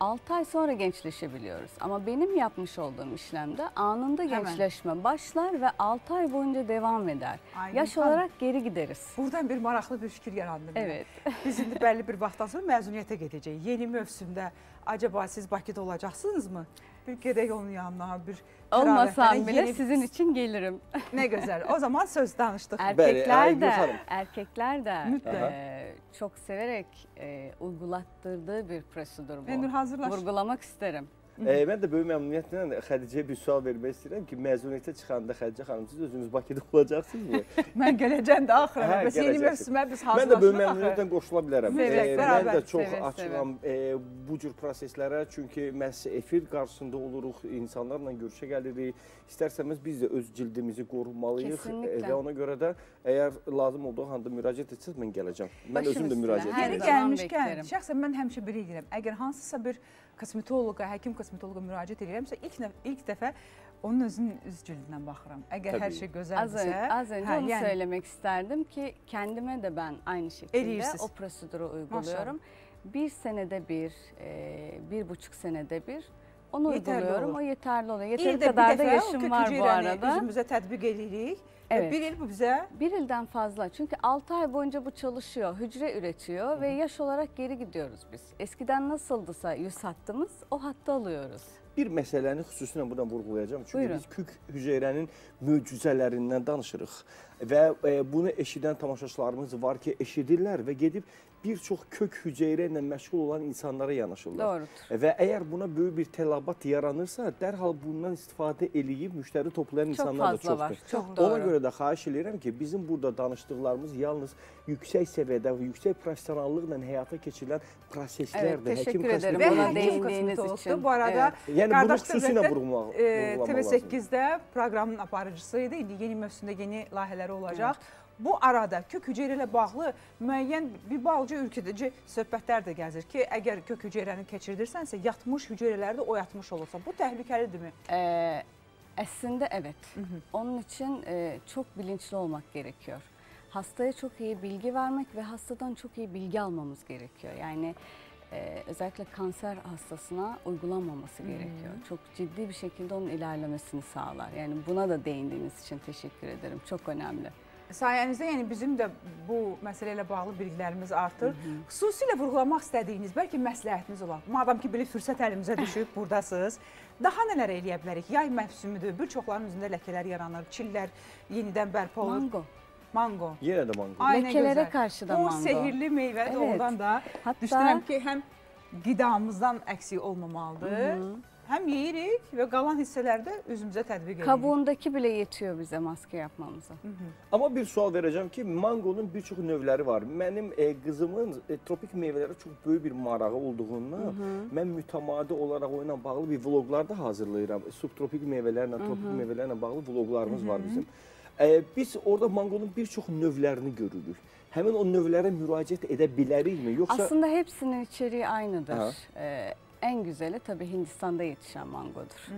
Speaker 4: 6 ay sonra gençleşebiliyoruz. Ama benim yapmış olduğum işlemde anında
Speaker 1: Hemen.
Speaker 4: gençleşme başlar ve 6 ay boyunca devam eder.
Speaker 1: Ay,
Speaker 4: Yaş
Speaker 1: Gülxan.
Speaker 4: olarak geri gideriz.
Speaker 1: Buradan bir maraqlı bir fikir yarandı.
Speaker 4: Evet.
Speaker 1: Biz indi bəlli bir vaxtdan sonra məzuniyyətə gedəcəyik. Yeni mövsümdə acaba siz Bakıda olacaqsınızmı? Bir gedək onun yanına, bir
Speaker 4: Olmasam bile
Speaker 1: yeni-
Speaker 4: sizin için gelirim.
Speaker 1: Nə gözəl. O zaman söz danışdıq.
Speaker 4: Erkekler de, erkekler de e, çok severek e, uygulattırdığı bir prosedür bu.
Speaker 1: Endur hazırlaş.
Speaker 4: Vurgulamak isterim.
Speaker 2: E, mən də böyük məmnuniyyətlə Xədicəyə bir sual vermək istəyirəm ki, məzuniyyətə çıxanda Xədicə xanım siz özünüz Bakıda olacaqsınızmı?
Speaker 1: Mən gələcəm də axıra.
Speaker 2: Hə,
Speaker 1: Bəs yeni mövsümə biz
Speaker 2: Mən də böyük
Speaker 1: hazırlaşırıq
Speaker 2: məmnuniyyətlə qoşula bilərəm.
Speaker 1: Sevək,
Speaker 2: E, mən də çox
Speaker 4: Sevək,
Speaker 2: açığam e, bu cür proseslərə, çünki məhz efir qarşısında oluruq, insanlarla görüşə gəlirik. İstərsəmiz biz də öz cildimizi qorumalıyıq
Speaker 4: Kesinlikle.
Speaker 2: e, və ona görə də əgər lazım olduğu halda müraciət etsəz mən gələcəm. Mən
Speaker 4: Başım
Speaker 2: özüm də müraciət
Speaker 1: Yeri
Speaker 2: edəcəm.
Speaker 4: zaman
Speaker 1: gəlmişkən, şəxsən mən həmişə belə edirəm. Əgər hansısa bir kosmetoloqa, həkim kosmetoloqa müraciət edirəmsə, ilk ilk dəfə onun özünün üz cildindən baxıram. Əgər hər
Speaker 2: Təbii.
Speaker 1: şey
Speaker 4: Az
Speaker 1: gözəldirsə,
Speaker 4: az önce
Speaker 1: hə,
Speaker 4: onu
Speaker 1: yəni-
Speaker 4: söylemek isterdim ki kendime de ben aynı şekilde
Speaker 1: Eliyorsunuz.
Speaker 4: o prosedürü uyguluyorum. Bir senede bir, e, bir buçuk senede bir onu
Speaker 1: Yeterli
Speaker 4: uyguluyorum.
Speaker 1: olur.
Speaker 4: O yeterli oluyor. Yeteri
Speaker 1: bir
Speaker 4: kadar da yaşım var bu arada.
Speaker 1: Üzümüzə tətbiq edirik.
Speaker 4: Evet.
Speaker 1: Bir il bu bizə
Speaker 4: Bir ilden fazla çünkü 6 ay boyunca bu çalışıyor, hücre üretiyor ve yaş olarak geri gidiyoruz biz. Eskiden nasıldısa yüz hattımız o hattı alıyoruz.
Speaker 2: Bir məsələni xüsusilə buradan vurğulayacağam. Çünki
Speaker 4: Buyurun.
Speaker 2: biz kük hüceyrənin möcüzələrindən danışırıq. Və e, bunu eşidən tamaşaçılarımız var ki, eşidirlər və gedib bir çox kök hüceyrə ilə məşğul olan insanlara yanaşırlar.
Speaker 4: Doğrudur.
Speaker 2: Və əgər buna böyük bir tələbat yaranırsa, dərhal bundan istifadə eləyib müştəri toplayan
Speaker 4: Çok
Speaker 2: insanlar da
Speaker 4: fazla
Speaker 2: çoxdur.
Speaker 4: var. Çok
Speaker 2: Ona
Speaker 4: doğru.
Speaker 2: görə də xahiş edirəm ki, bizim burada danışdıqlarımız yalnız yüksək səviyyədə, yüksək professionallıqla həyata keçirilən proseslərdir.
Speaker 4: Evet, teşekkür
Speaker 2: Həkim
Speaker 4: ederim
Speaker 1: və
Speaker 2: kosmetoloji-
Speaker 4: buna
Speaker 1: həkim
Speaker 4: değindiğiniz
Speaker 1: kosmetologdur.
Speaker 4: için.
Speaker 1: Bu arada
Speaker 4: Evet.
Speaker 2: Yəni bunu
Speaker 1: Qardaş
Speaker 2: xüsusilə
Speaker 1: dövlətdə,
Speaker 2: vurğulamaq,
Speaker 1: e,
Speaker 2: vurğulamaq lazımdır.
Speaker 1: TV8-də proqramın aparıcısıydı. İndi yeni mövsümdə yeni layihələri olacaq. Bu arada kök hüceyrə ilə bağlı müəyyən bir balaca ürküdücü söhbətlər də gəzir ki, əgər kök hüceyrəni keçirdirsənsə, yatmış hüceyrələri də oyatmış olursan. Bu təhlükəlidirmi?
Speaker 4: Ee, aslında evet. Onun için e, çok bilinçli olmak gerekiyor. Hastaya çok iyi bilgi vermek ve hastadan çok iyi bilgi almamız gerekiyor. Yani e, özellikle kanser hastasına uygulanmaması gerekiyor. Çok ciddi bir şekilde onun ilerlemesini sağlar. Yani buna da değindiğiniz için teşekkür ederim. Çok önemli.
Speaker 1: Sayənizdə yəni bizim də bu məsələ ilə bağlı biliklərimiz artır. Xüsusilə vurğulamaq istədiyiniz, bəlkə məsləhətiniz olar. Madam ki, belə fürsət əlimizə düşüb, burdasınız. Daha nələr eləyə bilərik? Yay mövsümüdür. Bir çoxların üzündə ləkələr yaranır, çillər yenidən bərpa olur.
Speaker 4: Mango.
Speaker 1: Mango.
Speaker 2: Yenə də mango.
Speaker 1: Ay,
Speaker 4: Ləkələrə qarşı da
Speaker 1: O
Speaker 4: mango.
Speaker 1: sehirli meyvə
Speaker 4: Evet.
Speaker 1: doğrudan da
Speaker 4: Hatta
Speaker 1: düşünürəm ki, həm qidamızdan əksik olmamalıdır. Həm yeyirik və qalan hissələrdə üzümüzə tətbiq edirik.
Speaker 4: kabuğundaki bile yetiyor bize maske yapmamıza.
Speaker 2: Amma bir sual verəcəm ki, mangonun bir çox növləri var. Mənim e, qızımın e, tropik meyvələrə çox böyük bir marağı olduğundan mən mütəmadi olaraq o ilə bağlı bir vloqlar da hazırlayıram. Subtropik meyvələrlə, tropik meyvələrlə bağlı vloqlarımız var bizim. E, biz orada mangonun bir çox növlərini görürük. Həmin o növlərə müraciət edə bilərikmi? Yoxsa
Speaker 4: Aslında hepsinin içeriği aynıdır.
Speaker 2: Aha.
Speaker 4: Ee, en güzeli tabii Hindistan'da yetişen mangodur.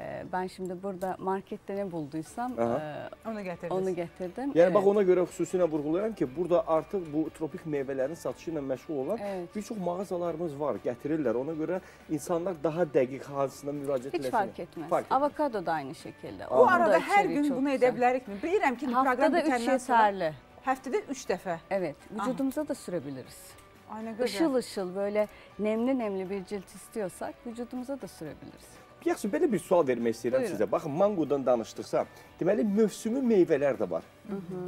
Speaker 4: Ee, ben şimdi burada markette ne bulduysam
Speaker 2: Aha.
Speaker 4: e,
Speaker 1: Onu gətirdiniz.
Speaker 4: onu getirdim.
Speaker 2: Yəni bax
Speaker 4: Evet,
Speaker 2: ona görə xüsusilə vurğulayıram ki, burada artıq bu tropik meyvələrin satışı ilə məşğul olan
Speaker 4: Evet.
Speaker 2: bir çox mağazalarımız var, gətirirlər. Ona görə insanlar daha dəqiq hansına müraciət
Speaker 4: Hiç
Speaker 2: eləsin.
Speaker 4: fark etmez.
Speaker 2: Fark etmez.
Speaker 4: Avokado da aynı şekilde.
Speaker 1: Bu
Speaker 4: Onun da
Speaker 1: arada hər gün bunu edə bilərikmi? Bilirəm ki, proqram
Speaker 4: Haftada üç
Speaker 1: bitəndən sonra
Speaker 4: yeterli.
Speaker 1: həftədə 3 dəfə.
Speaker 4: Evet, vücudumuza da sürebiliriz.
Speaker 1: Ay nə gözəl.
Speaker 4: Işıl ışıl böyle nemli nemli bir cilt istiyorsak vücudumuza da sürebiliriz.
Speaker 2: Yaxşı, belə bir sual vermək istəyirəm
Speaker 4: Buyurun.
Speaker 2: sizə. Baxın, mangodan danışdıqsa, deməli mövsümü meyvələr də var.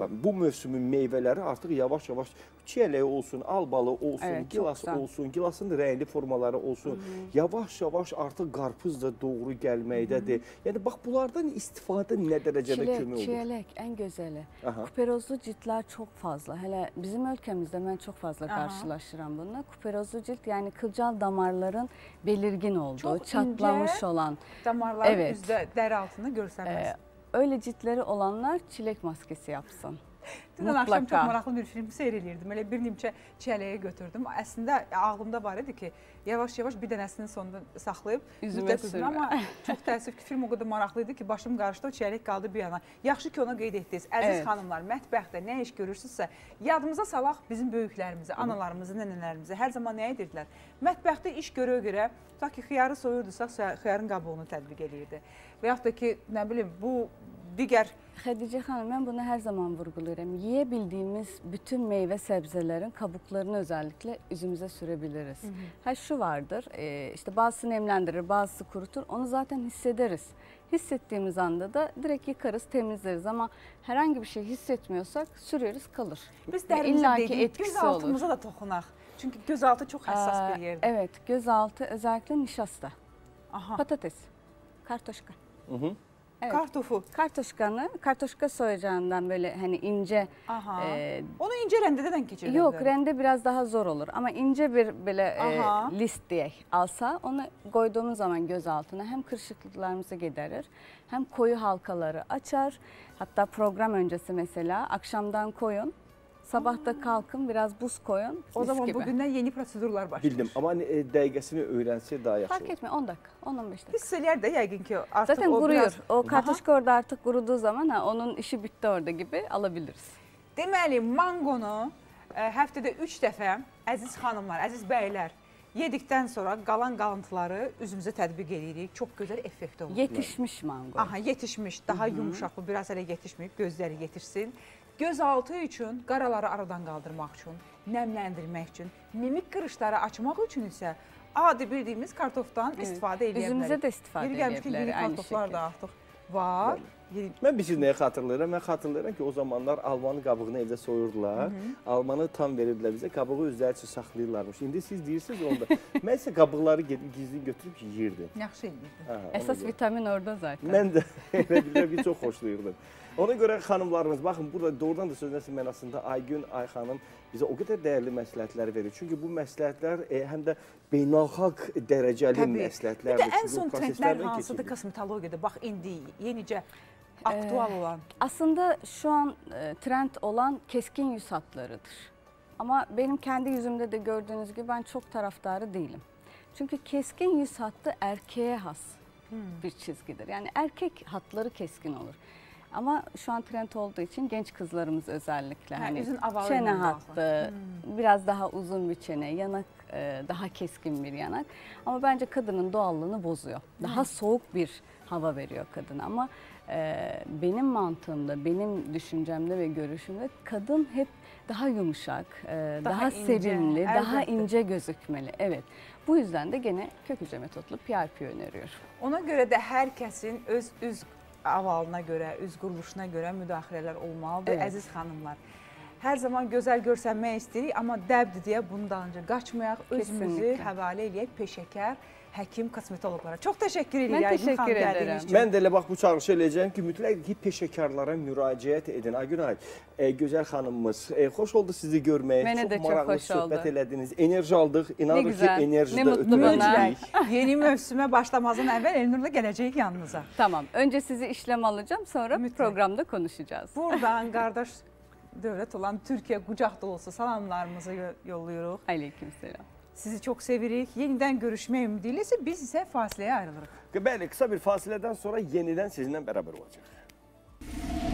Speaker 2: Bax, Bu mövsümün meyvələri artıq yavaş-yavaş çiyələyi olsun, albalı olsun,
Speaker 4: Evet,
Speaker 2: gilas olsun, gilasın rəngli formaları olsun. Yavaş-yavaş artıq qarpız da doğru gəlməkdədir. Yəni bax bunlardan istifadə nə dərəcədə
Speaker 4: Çilek,
Speaker 2: kömək olur?
Speaker 4: çiyelek en güzeli.
Speaker 2: Aha.
Speaker 4: Kuperozlu ciltler çok fazla. Hele bizim ülkemizde ben çok fazla
Speaker 1: Aha.
Speaker 4: karşılaşıram bununla. Kuperozlu cilt yani kılcal damarların belirgin olduğu,
Speaker 1: Çok
Speaker 4: çatlamış
Speaker 1: ince.
Speaker 4: olan.
Speaker 1: Damarların
Speaker 4: Evet.
Speaker 1: üzdə dəri altında görsənməz.
Speaker 4: e, öyle ciltleri olanlar çilek maskesi yapsın.
Speaker 1: Dünən axşam çox maraqlı bir film seyr eləyirdim. Elə bir nimçə çələyə götürdüm. Əslində ağlımda var idi ki, yavaş-yavaş bir dənəsinin sonunda saxlayıb
Speaker 4: Üzümə sürmə.
Speaker 1: amma çox təəssüf ki, film o qədər maraqlı idi ki, başım qarışdı, o çəlik qaldı bir yana. Yaxşı ki, ona qeyd etdiniz. Əziz
Speaker 4: Evet.
Speaker 1: xanımlar, mətbəxdə nə iş görürsünüzsə, yadımıza salaq bizim böyüklərimizi, analarımızı, nənələrimizi. Hər zaman nə edirdilər? Mətbəxdə iş görə-görə, tutaq ki, xiyarı soyurdusa, xiyarın qabuğunu tətbiq eləyirdi. Və yaxud da ki, nə bilim, bu digər
Speaker 4: Hatice Hanım ben bunu her zaman vurguluyorum. Yiyebildiğimiz bütün meyve sebzelerin kabuklarını özellikle yüzümüze sürebiliriz. Ha şu vardır e, işte bazısı nemlendirir bazısı kurutur onu zaten hissederiz. Hissettiğimiz anda da direkt yıkarız temizleriz ama herhangi bir şey hissetmiyorsak süreriz kalır.
Speaker 1: Biz
Speaker 4: Ve
Speaker 1: dərimizə
Speaker 4: illaki
Speaker 1: dedik,
Speaker 4: etkisi
Speaker 1: göz
Speaker 4: olur.
Speaker 1: altımıza da toxunaq. Çünki göz altı çox həssas bir
Speaker 4: Aa,
Speaker 1: yerdir.
Speaker 4: Evet gözaltı özellikle nişasta,
Speaker 1: Aha.
Speaker 4: patates, kartoşka.
Speaker 2: Hı -hı.
Speaker 4: Evet.
Speaker 1: Kartofu.
Speaker 4: Kartoşkanı, kartoşka soyacağından böyle hani ince
Speaker 1: Aha.
Speaker 4: e,
Speaker 1: Onu incə rəndədən keçirilir.
Speaker 4: Yok rende biraz daha zor olur ama ince bir böyle e,
Speaker 1: Aha.
Speaker 4: list diye alsa onu koyduğumuz zaman göz altına hem kırışıklıklarımızı giderir hem koyu halkaları açar. Hatta program öncesi mesela akşamdan koyun sabah da kalkın biraz buz koyun
Speaker 1: O
Speaker 4: mis
Speaker 1: zaman
Speaker 4: gibi.
Speaker 1: bugündən yeni prosedurlar başlayır.
Speaker 2: Bildim, amma e, dəqiqəsini öyrənsə daha yaxşı
Speaker 4: Fark
Speaker 2: olur.
Speaker 4: etmiyor 10 dakika 10-15 dakika.
Speaker 1: Hiss eləyər də yəqin ki, artıq
Speaker 4: Zaten
Speaker 1: o
Speaker 4: kuruyor.
Speaker 1: biraz...
Speaker 4: O kartoşka orada artık kuruduğu zaman ha, onun işi bitti orada gibi alabiliriz.
Speaker 1: Deməli, mangonu ə, həftədə 3 dəfə əziz xanımlar, əziz bəylər yedikdən sonra qalan qalıntıları üzümüzə tətbiq edirik. Çox gözəl effekt olur.
Speaker 4: Yetişmiş mango.
Speaker 1: Aha, yetişmiş, daha yumuşaq bu, biraz hələ yetişməyib, gözləri yetişsin. Göz altı üçün, qaraları aradan qaldırmaq üçün, nəmləndirmək üçün, mimik qırışları açmaq üçün isə adi bildiyimiz kartofdan
Speaker 4: Evet.
Speaker 1: istifadə edə bilərik.
Speaker 4: Üzümüze de istifade
Speaker 1: Yeri gəlmişkən
Speaker 4: edebiliriz
Speaker 1: yeni
Speaker 4: aynı
Speaker 1: kartoflar da artıq var. Yeni-
Speaker 2: Mən bir şey nəyə xatırlayıram? Mən xatırlayıram ki, o zamanlar almanın qabığını evdə soyurdular. Almanı tam verirdilər bizə, qabığı özləri üçün saxlayırlarmış. İndi siz deyirsiniz onda. Mən isə qabıqları gizli götürüb yeyirdim.
Speaker 1: Yaxşı edirdi.
Speaker 2: Hə, görə.
Speaker 4: vitamin orada zaten.
Speaker 2: Mən də elə bilirəm ki, çox xoşlayırdım. Ona görə xanımlarımız, baxın burada doğrudan da söz nəsə mənasında Aygün Ayxanım bizə o qədər dəyərli məsləhətlər verir. Çünki bu məsləhətlər e, həm də beynəlxalq dərəcəli
Speaker 1: Təbii. Bir
Speaker 2: məsləhətlərdir.
Speaker 1: də ən son trendlər hansıdır kosmetologiyada? Bax indi yenicə aktual olan.
Speaker 4: Aslında şu an e, trend olan keskin yüz hatlarıdır. Ama benim kendi yüzümde de gördüğünüz gibi ben çok taraftarı değilim. Çünkü keskin yüz hattı erkeğe has bir çizgidir. Yani erkek hatları keskin olur. Ama şu an trend olduğu için genç kızlarımız özellikle
Speaker 1: Ha,
Speaker 4: hani çene hattı, biraz daha uzun bir çene, yanak e, daha keskin bir yanak. Ama bence kadının doğallığını bozuyor. Daha soğuk bir hava veriyor kadına ama e, benim mantığımda, benim düşüncemde ve görüşümde kadın hep daha yumuşak, e,
Speaker 1: Daha
Speaker 4: daha, sevimli, daha
Speaker 1: elbette.
Speaker 4: ince gözükmeli. Evet. Bu yüzden de gene kök hücre metotlu PRP öneriyorum.
Speaker 1: Ona görə də hər kəsin öz üz avalına görə, üz quruluşuna görə müdaxilələr olmalıdır,
Speaker 4: Evet.
Speaker 1: əziz xanımlar. Hər zaman gözəl görsənmək istəyirik, amma dəbdir deyə bundan öncə qaçmayaq, özümüzü
Speaker 4: Kesinlikle.
Speaker 1: həvalə eləyək peşəkar həkim kosmetoloqlara. Çox təşəkkür
Speaker 4: Mən
Speaker 1: Aygün xanım
Speaker 4: təşəkkür edirəm.
Speaker 2: Mən də elə bax bu çağırışı eləyəcəm ki, mütləq ki, peşəkarlara müraciət edin. Aygünay, e, gözəl xanımımız, e, xoş oldu sizi görməyə.
Speaker 4: Mənə də çox
Speaker 2: maraqlı
Speaker 4: xoş
Speaker 2: söhbət
Speaker 4: oldu.
Speaker 2: elədiniz. Enerji aldıq. İnanırıq ki, enerji
Speaker 4: ne
Speaker 2: də ötürəcəyik.
Speaker 1: Yeni mövsümə başlamazdan əvvəl Elnurla gələcəyik yanınıza.
Speaker 4: Tamam. Önce sizi işlem alacağım sonra
Speaker 1: Mütləq.
Speaker 4: programda konuşacağız.
Speaker 1: Buradan qardaş dövlət olan Türkiyə qucaq dolusu salamlarımızı yo- yollayırıq.
Speaker 4: Aleykümselam.
Speaker 1: Sizi çox sevirik. Yenidən görüşmək ümidi ilə isə biz isə fasiləyə ayrılırıq.
Speaker 2: Bəli, qısa bir fasilədən sonra yenidən sizinlə bərabər olacaq.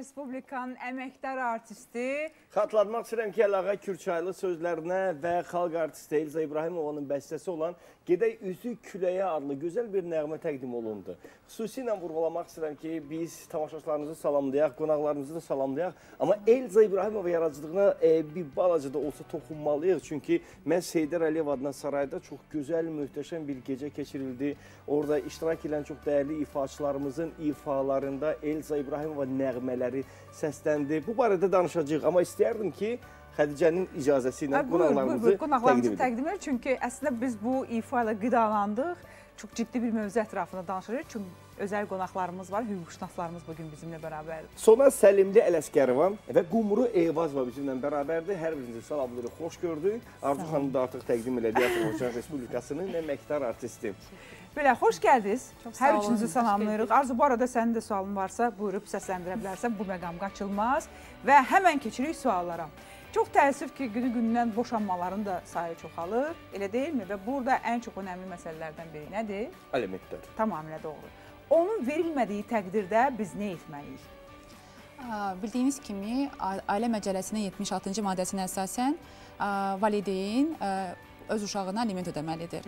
Speaker 1: Respublikanın əməkdar artisti
Speaker 2: Xatırlatmaq istəyirəm ki, Əlağa Kürçaylı sözlərinə və xalq artisti Elza İbrahimovanın bəstəsi olan Gedək üzü küləyə adlı gözəl bir nəğmə təqdim olundu. Xüsusilə vurğulamaq istəyirəm ki, biz tamaşaçılarımızı salamlayaq, qonaqlarımızı da salamlayaq. Amma Elza İbrahimova yaradıcılığına e, bir balaca da olsa toxunmalıyıq. Çünki mən Seydər Əliyev adına sarayda çox gözəl, möhtəşəm bir gecə keçirildi. Orada iştirak edən çox dəyərli ifaçılarımızın ifalarında Elza İbrahimova nəğmələri səsləndi. Bu barədə danışacağıq, amma istəyərdim ki, Xədicənin icazəsi ilə qonaqlarımızı təqdim edim.
Speaker 1: təqdim edir. Çünki əslində biz bu ifa ilə qidalandıq. Çox ciddi bir mövzu ətrafında danışırıq. Çünki özəl qonaqlarımız var, hüquqşünaslarımız bugün bizimlə bərabərdir.
Speaker 2: Sonra Səlimli Ələskərova və Qumru Eyvazova bizimlə bərabərdir. Hər birinizi salamlayırıq, xoş gördük. Arzu xanım da artıq təqdim elədi Azərbaycan Respublikasının əməkdar artisti.
Speaker 1: Belə, xoş gəldiniz.
Speaker 3: Çox sağ
Speaker 1: Hər
Speaker 3: olun,
Speaker 1: üçünüzü
Speaker 3: xoş
Speaker 1: salamlayırıq. Arzu, bu arada sənin də sualın varsa, buyurub səsləndirə bilərsən. Bu məqam qaçılmaz. Və həmən keçirik suallara. Çox təəssüf ki, günü-gündən boşanmaların da sayı çoxalır, elə deyilmi? Və burada ən çox önəmli məsələlərdən biri nədir?
Speaker 2: Alimentlər.
Speaker 1: Tamamilə doğru. Onun verilmədiyi təqdirdə biz nə etməliyik?
Speaker 5: Bildiyiniz kimi Ailə Məcəlləsinin 76-cı maddəsinə əsasən valideyn öz uşağına aliment ödəməlidir.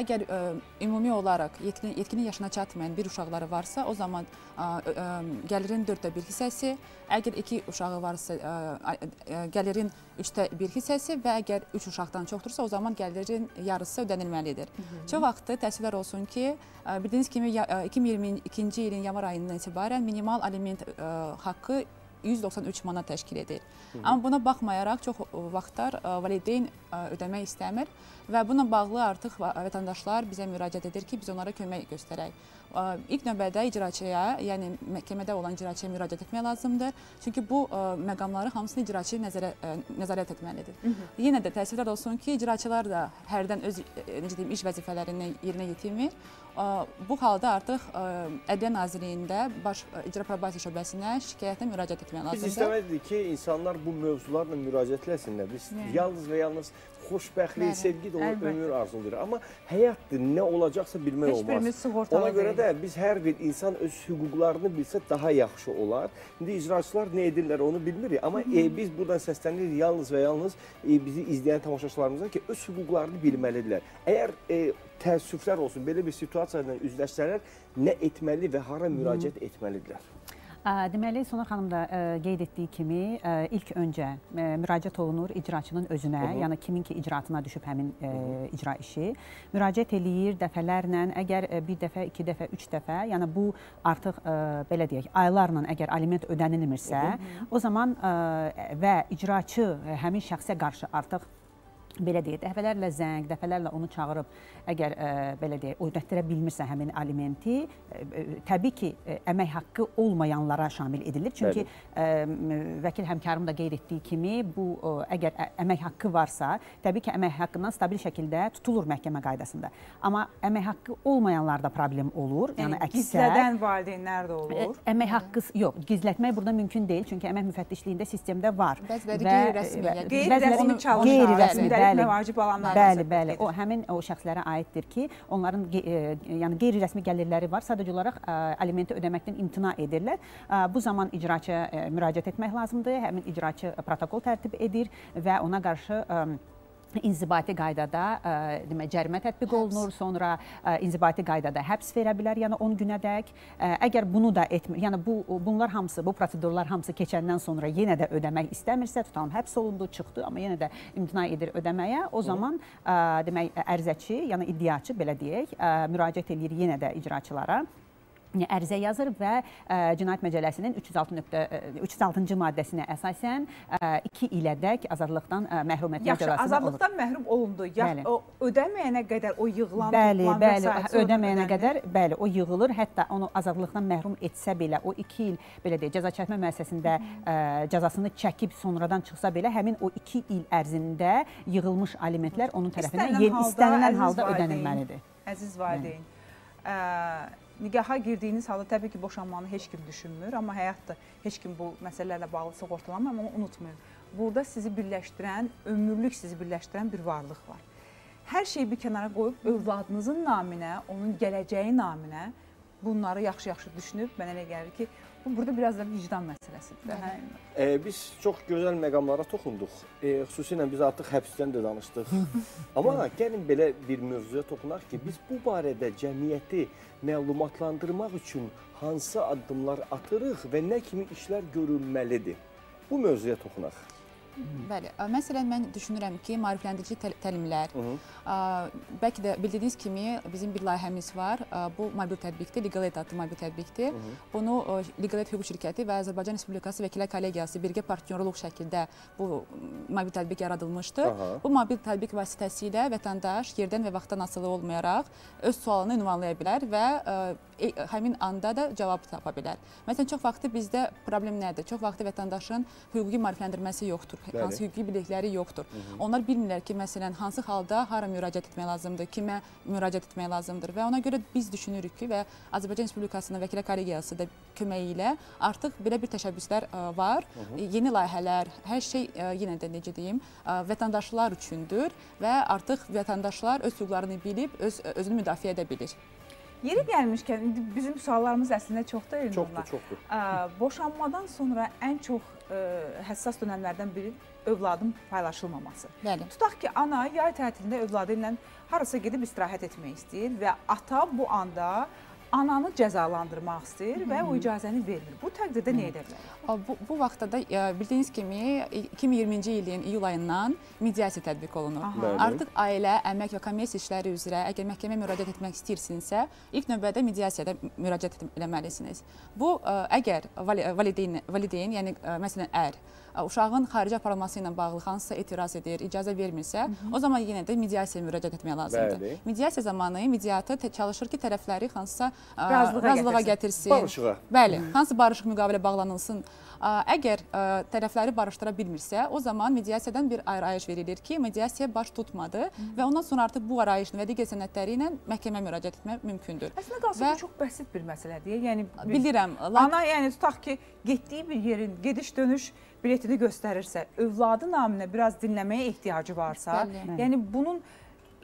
Speaker 5: Əgər ə, ümumi olaraq yetkin, yetkinlik yaşına çatmayan bir uşaqları varsa, o zaman ə, ə, gəlirin 4də 1 hissəsi, əgər 2 uşağı varsa, ə, ə, gəlirin 3də 1 hissəsi və əgər 3 uşaqdan çoxdursa, o zaman gəlirin yarısı ödənilməlidir. Çox vaxtı təəssüflər olsun ki, ə, bildiyiniz kimi ya- ə, 2022-ci ilin yanvar ayından etibarən minimal aliment ə, haqqı 193 manat təşkil edir. Amma buna baxmayaraq çox vaxtlar ə, valideyn ə, ödəmək istəmir və bununla bağlı artıq vətəndaşlar bizə müraciət edir ki, biz onlara kömək göstərək. İlk növbədə icraçıya, yəni məhkəmədə olan icraçıya müraciət etmək lazımdır. Çünki bu məqamları hamısını icraçı nəzərə nəzarət etməlidir. Yenə də təəssüflər olsun ki, icraçılar da hərdən öz necə deyim iş vəzifələrini yerinə yetirmir. Bu halda artıq Ədliyyə Nazirliyində baş icra probasiya şöbəsinə şikayətlə müraciət etmək
Speaker 2: Biz
Speaker 5: lazımdır.
Speaker 2: istəmədik ki, insanlar bu mövzularla müraciət etsinlər. Biz yalnız və yalnız xoşbəxtlik, sevgi dolu
Speaker 1: əlbəttə.
Speaker 2: ömür arzulayırıq. Amma həyatdır, nə olacaqsa bilmək
Speaker 1: Heç
Speaker 2: olmaz. Ona görə də biz hər bir insan öz hüquqlarını bilsə daha yaxşı olar. İndi icraçılar nə edirlər onu bilmirik, amma e, biz buradan səslənirik yalnız və yalnız e, bizi izləyən tamaşaçılarımıza ki, öz hüquqlarını bilməlidirlər. Əgər e, təəssüflər olsun, belə bir situasiya ilə üzləşsələr, nə etməli və hara müraciət etməlidirlər?
Speaker 6: Deməli, Sonar xanım da qeyd etdiyi kimi ilk öncə müraciət olunur icraçının özünə, yəni kimin ki icraatına düşüb həmin ə, icra işi. Müraciət eləyir dəfələrlə, əgər bir dəfə, iki dəfə, üç dəfə, yəni bu artıq belə deyək, aylarla əgər aliment ödənilmirsə, o zaman və icraçı həmin şəxsə qarşı artıq belə deyək, dəfələrlə zəng, dəfələrlə onu çağırıb, əgər ə, belə deyək, ödətdirə bilmirsə həmin alimenti, ə, ə, təbii ki, ə, əmək haqqı olmayanlara şamil edilir. Çünki ə, vəkil həmkarım da qeyd etdiyi kimi, bu ə, əgər ə, əmək haqqı varsa, təbii ki, əmək haqqından stabil şəkildə tutulur məhkəmə qaydasında. Amma əmək haqqı olmayanlarda problem olur. Yəni,
Speaker 1: Yəni,
Speaker 6: əksər
Speaker 1: gizlədən valideynlər də olur.
Speaker 6: Ə, Əmək haqqı yox, gizlətmək burada mümkün deyil, çünki əmək müfəttişliyində sistemdə var.
Speaker 5: Bəziləri
Speaker 6: Və-
Speaker 5: qeyri-rəsmi,
Speaker 1: Qeyri-rəsmi
Speaker 6: bəziləri-
Speaker 1: çalışan,
Speaker 6: qeyri-rəsmi, bəli.
Speaker 1: məvacib alanlar
Speaker 6: Bəli, bəli. O həmin o şəxslərə aiddir ki, onların e, yəni qeyri-rəsmi gəlirləri var. Sadəcə olaraq ə, alimenti ödəməkdən imtina edirlər. Ə, Bu zaman icraçıya ə, müraciət etmək lazımdır. Həmin icraçı protokol tərtib edir və ona qarşı ə, inzibati qaydada ə, demək cərimə tətbiq olunur, sonra ə, inzibati qaydada həbs verə bilər, yəni 10 günədək. Ə, əgər bunu da etmir, yəni bu bunlar hamısı, bu prosedurlar hamısı keçəndən sonra yenə də ödəmək istəmirsə, tutalım həbs olundu, çıxdı, amma yenə də imtina edir ödəməyə, o zaman ə, demək ərizəçi, yəni iddiaçı belə deyək, ə, müraciət eləyir yenə də icraçılara ərizə yazır və ə, Cinayət Məcəlləsinin 306-cı maddəsinə əsasən 2 ilədək azadlıqdan ə, məhrumetmə
Speaker 1: Yaxşı,
Speaker 6: cəzasına olur.
Speaker 1: azadlıqdan məhrum olundu. Ya
Speaker 6: Bəli.
Speaker 1: ödəməyənə qədər o yığılan,
Speaker 6: Bəli, bəli,
Speaker 1: sonra
Speaker 6: ödəməyənə qədər bəli, o yığılır. Hətta onu azadlıqdan məhrum etsə belə, o 2 il belə deyək, cəza çəkmə müəssisəsində cəzasını çəkib sonradan çıxsa belə, həmin o 2 il ərzində yığılmış alimentlər onun tərəfindən
Speaker 1: İstənilən halda,
Speaker 6: ödənilməlidir.
Speaker 1: Əziz valideyn, ə, nigaha girdiyiniz halda təbii ki, boşanmanı heç kim düşünmür, amma həyatda heç kim bu məsələlərlə bağlı sığortalanmır, amma unutmayın. Burada sizi birləşdirən, ömürlük sizi birləşdirən bir varlıq var. Hər şeyi bir kənara qoyub övladınızın naminə, onun gələcəyi naminə bunları yaxşı-yaxşı düşünüb mənə elə gəlir ki, Bu burada biraz da vicdan məsələsidir. Hə?
Speaker 2: E, biz çox gözəl məqamlara toxunduq. E, xüsusilə biz artıq həbsdən də danışdıq. Amma gəlin belə bir mövzuya toxunaq ki, biz bu barədə cəmiyyəti məlumatlandırmaq üçün hansı addımlar atırıq və nə kimi işlər görülməlidir? Bu mövzuya toxunaq.
Speaker 5: Bəli. Məsələn, mən düşünürəm ki, maarifləndirici təl- təlimlər,
Speaker 2: Hı -hı.
Speaker 5: bəlkə də bildiyiniz kimi bizim bir layihəmiz var. Bu mobil tətbiqdir, Legalet adlı mobil tətbiqdir. Bunu ə, Legalet hüquq şirkəti və Azərbaycan Respublikası Vəkillər Kollegiyası birgə partnyorluq şəkildə bu mobil tətbiq yaradılmışdır.
Speaker 2: Aha.
Speaker 5: Bu mobil tətbiq vasitəsilə vətəndaş yerdən və vaxtdan asılı olmayaraq öz sualını ünvanlaya bilər və həmin anda da cavab tapa bilər. Məsələn, çox vaxtı bizdə problem nədir? Çox vaxtı vətəndaşın hüquqi maarifləndirməsi yoxdur.
Speaker 2: Bəli.
Speaker 5: Hansı hüquqi bilikləri yoxdur. Onlar bilmirlər ki, məsələn, hansı halda hara müraciət etmək lazımdır, kimə müraciət etmək lazımdır və ona görə biz düşünürük ki, və Azərbaycan Respublikasının Vəkillər Kollegiyası da köməyi ilə artıq belə bir təşəbbüslər ə, var. E, Yeni layihələr, hər şey yenə də necə deyim, vətəndaşlar üçündür və artıq vətəndaşlar öz hüquqlarını bilib öz özünü müdafiə edə bilir.
Speaker 1: Yeri gəlmişkən indi bizim suallarımız əslində çoxdur Elnurla.
Speaker 2: Çoxdur, çoxdur.
Speaker 1: Ə, boşanmadan sonra ən çox ə, həssas dönəmlərdən biri övladın paylaşılmaması.
Speaker 5: Bəli.
Speaker 1: Tutaq ki, ana yay tətilində övladı ilə harasa gedib istirahət etmək istəyir və ata bu anda ananı cəzalandırmaq istəyir və o icazəni vermir. Bu təqdirdə nə edə bilər?
Speaker 5: Bu, bu vaxtda da ə, bildiyiniz kimi 2020-ci ilin iyul ayından mediasiya tətbiq olunur.
Speaker 1: Aha.
Speaker 5: Artıq ailə, əmək və kommersiya işləri üzrə əgər məhkəməyə müraciət etmək istəyirsinizsə, ilk növbədə mediasiyada müraciət et- etməlisiniz. Bu ə, əgər vali- valideyn, valideyn, yəni ə, məsələn ər uşağın xarici aparılması ilə bağlı hansısa etiraz edir, icazə vermirsə, o zaman yenə də mediasiyaya müraciət etmək lazımdır.
Speaker 2: Bəli.
Speaker 5: Mediasiya zamanı mediator çalışır ki, tərəfləri hansısa
Speaker 1: Razılığa
Speaker 5: razılığa
Speaker 1: gətirsin.
Speaker 5: gətirsin.
Speaker 2: Barışığa.
Speaker 5: Bəli, hansı barışıq müqavilə bağlanılsın. Əgər ə, tərəfləri barışdıra bilmirsə, o zaman mediasiyadan bir arayış verilir ki, mediasiya baş tutmadı və ondan sonra artıq bu arayışın və digər sənədləri ilə məhkəməyə müraciət etmək mümkündür.
Speaker 1: Əslində qalsa
Speaker 5: Və-
Speaker 1: bu çox bəsit bir məsələdir. Yəni bir-
Speaker 5: Bilirəm, lap
Speaker 1: Ana yəni tutaq ki, getdiyi bir yerin gediş-dönüş biletini göstərirsə, övladı naminə biraz dinləməyə ehtiyacı varsa,
Speaker 5: Bəli.
Speaker 1: yəni bunun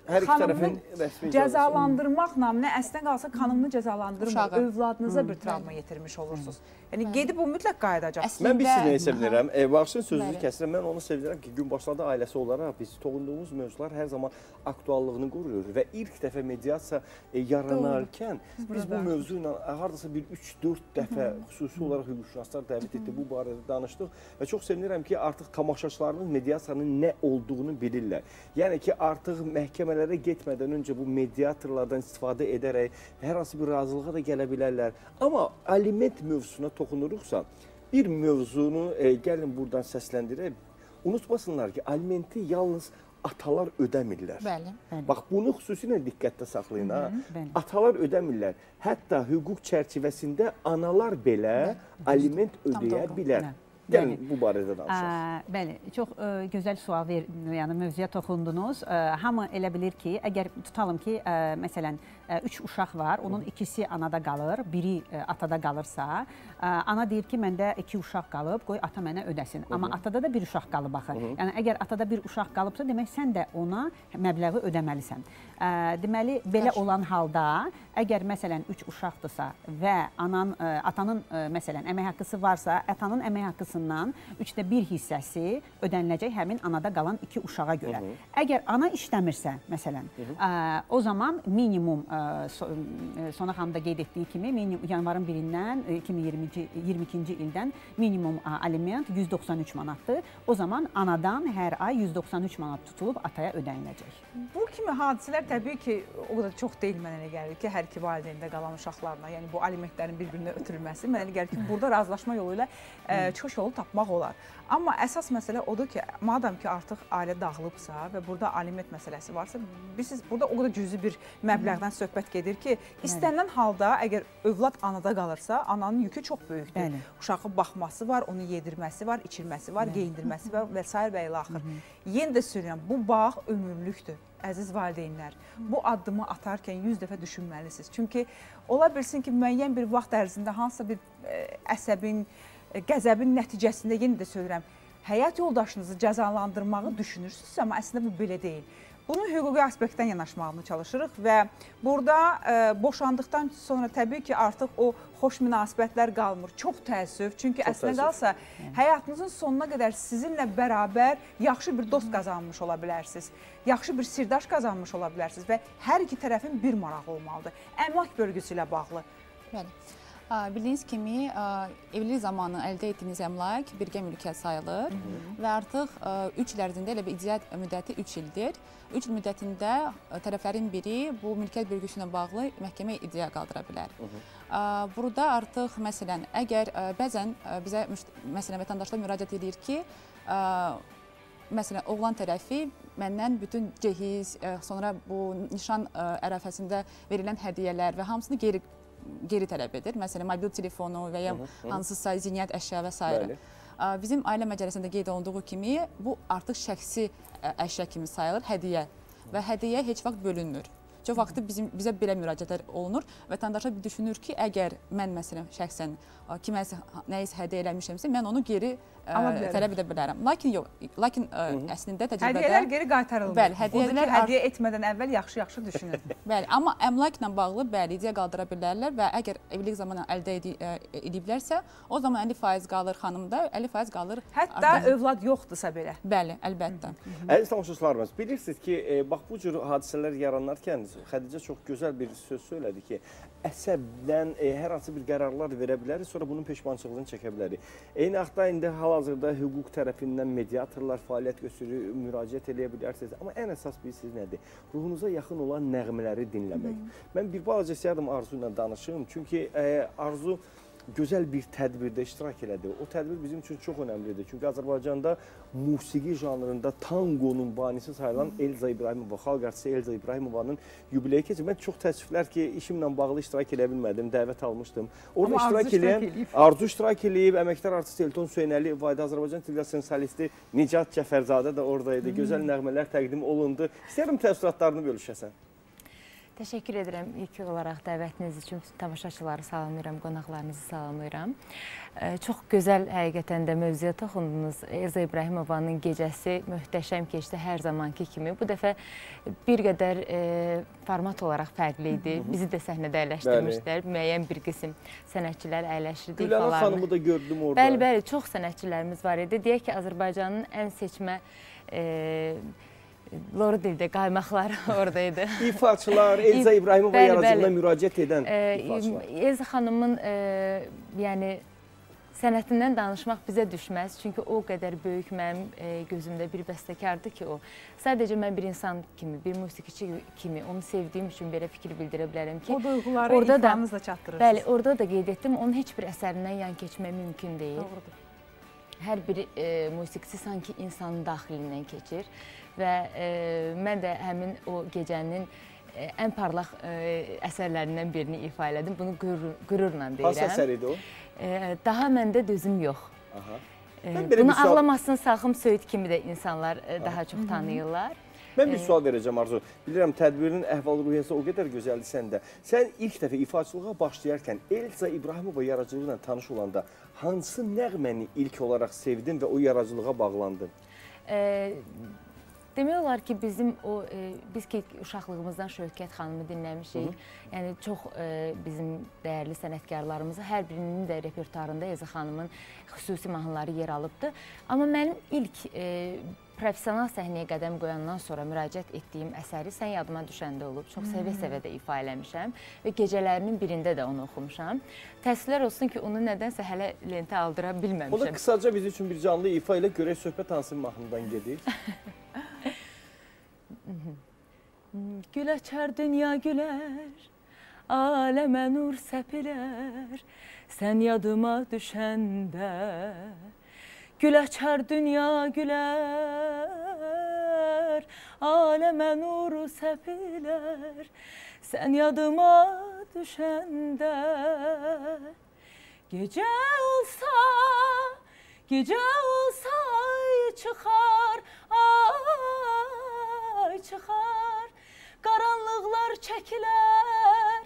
Speaker 2: Hər iki tərəfin
Speaker 1: cəzalandırmaq naminə əslində qalsa kanunu cəzalandırmır, övladınıza bir travma yetirmiş olursunuz. Yəni gedib o mütləq qayıdacaq.
Speaker 5: əslində
Speaker 2: Mən bir sizi nəyə sevinirəm. E, Bağışın sözünü kəsirəm. Mən onu sevinirəm ki, gün başladı ailəsi olaraq biz toxunduğumuz mövzular hər zaman aktuallığını qoruyur və ilk dəfə mediasiya e, yaranarkən biz bu mövzu ilə e, hardasa bir 3-4 dəfə xüsusi olaraq hüquqşünaslar dəvət etdi. Bu barədə danışdıq və çox sevinirəm ki, artıq tamaşaçılarımız mediasiyanın nə olduğunu bilirlər. Yəni ki, artıq məhkəmələrə getmədən öncə bu mediatorlardan istifadə edərək hər hansı bir razılığa da gələ bilərlər. Amma aliment mövzusuna toxunuruqsa, bir mövzunu e, gəlin buradan səsləndirək. Unutmasınlar ki, alimenti yalnız atalar ödəmirlər.
Speaker 5: Bəli.
Speaker 2: Bax bunu xüsusilə diqqətdə saxlayın ha.
Speaker 6: bəli.
Speaker 2: Atalar ödəmirlər. Hətta hüquq çərçivəsində analar belə aliment ödəyə
Speaker 5: doğru.
Speaker 2: bilər.
Speaker 6: Bəli.
Speaker 2: Gəlin bu barədə danışaq.
Speaker 6: Ə, bəli, çox ə, gözəl sual ver, yəni mövzuya toxundunuz. Ə, hamı elə bilir ki, əgər tutalım ki, ə, məsələn, 3 uşaq var, onun ikisi anada qalır, biri ə, atada qalırsa, ana deyir ki, məndə 2 uşaq qalıb, qoy ata mənə ödəsin. Amma atada da bir uşaq qalıb axı. Yəni əgər atada bir uşaq qalıbsa, demək sən də ona məbləği ödəməlisən. Deməli belə olan halda, əgər məsələn 3 uşaqdırsa və anan ə, atanın ə, məsələn əmək haqqısı varsa, atanın əmək haqqısından 3də 1 hissəsi ödəniləcək həmin anada qalan 2 uşağa görə. Əgər ana işləmirsə, məsələn, o zaman minimum Sona xanım da qeyd etdiyi kimi yanvarın 1-dən 2020-ci 22-ci ildən minimum aliment 193 manatdır. O zaman anadan hər ay 193 manat tutulub ataya ödəniləcək.
Speaker 1: Bu kimi hadisələr təbii ki, o qədər çox deyil mənə elə gəlir ki, hər iki valideyndə qalan uşaqlarla, yəni bu alimentlərin bir-birinə ötürülməsi mənə elə gəlir ki, burada razılaşma yolu ilə ə, çıxış yolu tapmaq olar. Amma əsas məsələ odur ki, madam ki, artıq ailə dağılıbsa və burada aliment məsələsi varsa, bilirsiniz, burada o qədər cüzi bir məbləğdən söhbət gedir ki, istənilən halda əgər övlad anada qalırsa, ananın yükü çox böyükdür.
Speaker 6: Bəli.
Speaker 1: Uşağı baxması var, onu yedirməsi var, içirməsi var, geyindirməsi var və s. və ilə axır. Yenə də söyləyirəm, bu bağ ömürlükdür. Əziz valideynlər, bu addımı atarkən 100 dəfə düşünməlisiniz. Çünki ola bilsin ki, müəyyən bir vaxt ərzində hansısa bir ə, əsəbin, ə, qəzəbin nəticəsində yenə də söylürəm, həyat yoldaşınızı cəzalandırmağı düşünürsünüzsə, amma əslində bu belə deyil. bunun hüquqi aspektdən yanaşmağını çalışırıq və burada ə, boşandıqdan sonra təbii ki, artıq o xoş münasibətlər qalmır. Çox təəssüf, çünki
Speaker 2: Çox
Speaker 1: əslində
Speaker 2: təəssüf.
Speaker 1: qalsa həyatınızın sonuna qədər sizinlə bərabər yaxşı bir dost qazanmış ola bilərsiniz. Yaxşı bir sirdaş qazanmış ola bilərsiniz və hər iki tərəfin bir marağı olmalıdır. Əmlak bölgüsü ilə bağlı.
Speaker 5: Bəli. Bildiyiniz kimi evlilik zamanı əldə etdiyiniz əmlak birgə mülkiyyət sayılır və artıq 3 il ərzində elə bir iddia müddəti 3 ildir. 3 il müddətində tərəflərin biri bu mülkiyyət bölgüsü ilə bağlı məhkəməyə iddia qaldıra bilər. Ə, Burada artıq məsələn, əgər bəzən bizə məsələn vətəndaşlar müraciət edir ki, məsələn oğlan tərəfi məndən bütün cehiz, sonra bu nişan ərəfəsində verilən hədiyyələr və hamısını geri geri tələb edir. Məsələn, mobil telefonu və ya hansısa zinət əşya və s.
Speaker 2: Bəli.
Speaker 5: Bizim ailə məcəlləsində qeyd olunduğu kimi bu artıq şəxsi əşya kimi sayılır, hədiyyə və hədiyyə heç vaxt bölünmür. Çox vaxtı bizim bizə belə müraciətlər olunur. Vətəndaşlar düşünür ki, əgər mən məsələn şəxsən kiməsə nəyisə hədiyyə eləmişəmsə, mən onu geri ə, tələb edə bilərəm. Lakin yox, lakin ə, əslində təcrübədə
Speaker 1: Hədiyyələr geri qaytarılmır.
Speaker 5: Bəli, hədiyyələr
Speaker 1: Odur ki,
Speaker 5: ar-
Speaker 1: hədiyyə etmədən əvvəl yaxşı-yaxşı düşünün.
Speaker 5: Bəli, amma əmlakla bağlı bəli iddia qaldıra bilərlər və əgər evlilik zamanı əldə ə, ediblərsə, o zaman 50% qalır xanımda, 50% qalır
Speaker 1: Hətta
Speaker 5: arvadda.
Speaker 1: övlad yoxdursa belə.
Speaker 5: Bəli, əlbəttə.
Speaker 2: Əziz tamaşaçılarımız, bilirsiniz ki, e, bax bu cür hadisələr yaranarkən Xədicə çox gözəl bir söz söylədi ki, əsəbdən e, hər hansı bir qərarlar verə bilərik, sonra bunun peşmançılığını çəkə bilərik. Eyni vaxtda indi hal-hazırda hüquq tərəfindən mediatorlar fəaliyyət göstərir, müraciət edə bilərsiniz. Amma ən əsas bilirsiniz nədir? Ruhunuza yaxın olan nəğmələri dinləmək. Mən bir balaca istəyərdim Arzu ilə danışım, çünki e, Arzu gözəl bir tədbirdə iştirak elədi. O tədbir bizim üçün çox önəmlidir. Çünki Azərbaycanda musiqi janrında tanqonun banisi sayılan Elza İbrahimova, xalq artisti Elza İbrahimovanın yubileyi keçir. Mən çox təəssüflər ki, işimlə bağlı iştirak edə bilmədim, dəvət almışdım. Orada
Speaker 1: Amma
Speaker 2: iştirak
Speaker 1: eləyib.
Speaker 2: Arzu iştirak eləyib, əməkdar artist Elton Söyənəli, Vayda Azərbaycan televiziyasının solisti Nicat Cəfərzadə də oradaydı. Gözəl nəğmələr təqdim olundu. İstəyirəm təəssüratlarını bölüşəsən.
Speaker 7: Təşəkkür edirəm ilk olaraq dəvətiniz üçün tamaşaçıları salamlayıram, qonaqlarınızı salamlayıram. Çox gözəl həqiqətən də mövzuya toxundunuz. Elza İbrahimovanın gecəsi möhtəşəm keçdi hər zamanki kimi. Bu dəfə bir qədər e, format olaraq fərqli idi. Bizi də səhnədə əyləşdirmişdilər. Müəyyən bir qism sənətçilər əyləşdirdi ifalarını.
Speaker 2: xanımı da gördüm orada.
Speaker 7: Bəli, bəli, çox sənətçilərimiz var idi. Deyək ki, Azərbaycanın ən seçmə e, loru dildə qaymaqları oradaydı.
Speaker 2: İfaçılar, Elza İbrahimova yaradıcılığına müraciət edən
Speaker 7: E,
Speaker 2: ifaçılar.
Speaker 7: Elza xanımın e, yəni sənətindən danışmaq bizə düşməz. Çünki o qədər böyük mənim e, gözümdə bir bəstəkardır ki, o. Sadəcə mən bir insan kimi, bir musiqiçi kimi onu sevdiyim üçün belə fikir bildirə bilərəm ki,
Speaker 1: O duyğuları
Speaker 7: Orada da-
Speaker 1: ifanızla çatdırırsınız.
Speaker 7: Bəli, orada da qeyd etdim, onun heç bir əsərindən yan keçmək mümkün deyil.
Speaker 1: Doğrudur.
Speaker 7: Hər bir e, musiqiçi sanki insanın daxilindən keçir və e, mən də həmin o gecənin e, ən parlaq e, əsərlərindən birini ifa elədim. Bunu qürur, qürurla
Speaker 2: Hansı
Speaker 7: deyirəm.
Speaker 2: əsər idi o?
Speaker 7: Daha məndə dözüm yox.
Speaker 2: Aha. Mən belə
Speaker 7: bunu
Speaker 2: sual-
Speaker 7: ağlamasın salxım söyüd kimi də insanlar daha çox tanıyırlar.
Speaker 2: Mən bir sual verəcəm Arzu. Bilirəm tədbirin əhval-ruhiyyəsi o qədər gözəldir səndə. Sən ilk dəfə ifaçılığa başlayarkən Elza İbrahimova yaradıcılığı ilə tanış olanda hansı nəğməni ilk olaraq sevdin və o yaradıcılığa bağlandın?
Speaker 7: E, Demək olar ki, bizim o e, biz ki uşaqlığımızdan Şövkət xanımı dinləmişik. Yəni çox e, bizim dəyərli sənətkarlarımızın hər birinin də repertuarında Elza xanımın xüsusi mahnıları yer alıbdı. Amma mənim ilk e, professional səhnəyə qədəm qoyandan sonra müraciət etdiyim əsəri sən yadıma düşəndə olub. Çox sevə-sevə də ifa eləmişəm və gecələrinin birində də onu oxumuşam. Təəssüflər olsun ki, onu nədənsə hələ lentə aldıra bilməmişəm.
Speaker 2: qısaca biz üçün bir canlı ifa ilə görək söhbət hansı mahnıdan gedir.
Speaker 7: Güləçər dünya gülər, aləmə nur səpilər, sən yadıma düşəndə. Güləçər dünya gülər, aləmə nur səpilər, sən yadıma düşəndə. Gecə olsa, gecə olsa ay çıxar, ay çıxar, qaranlıqlar çəkilər,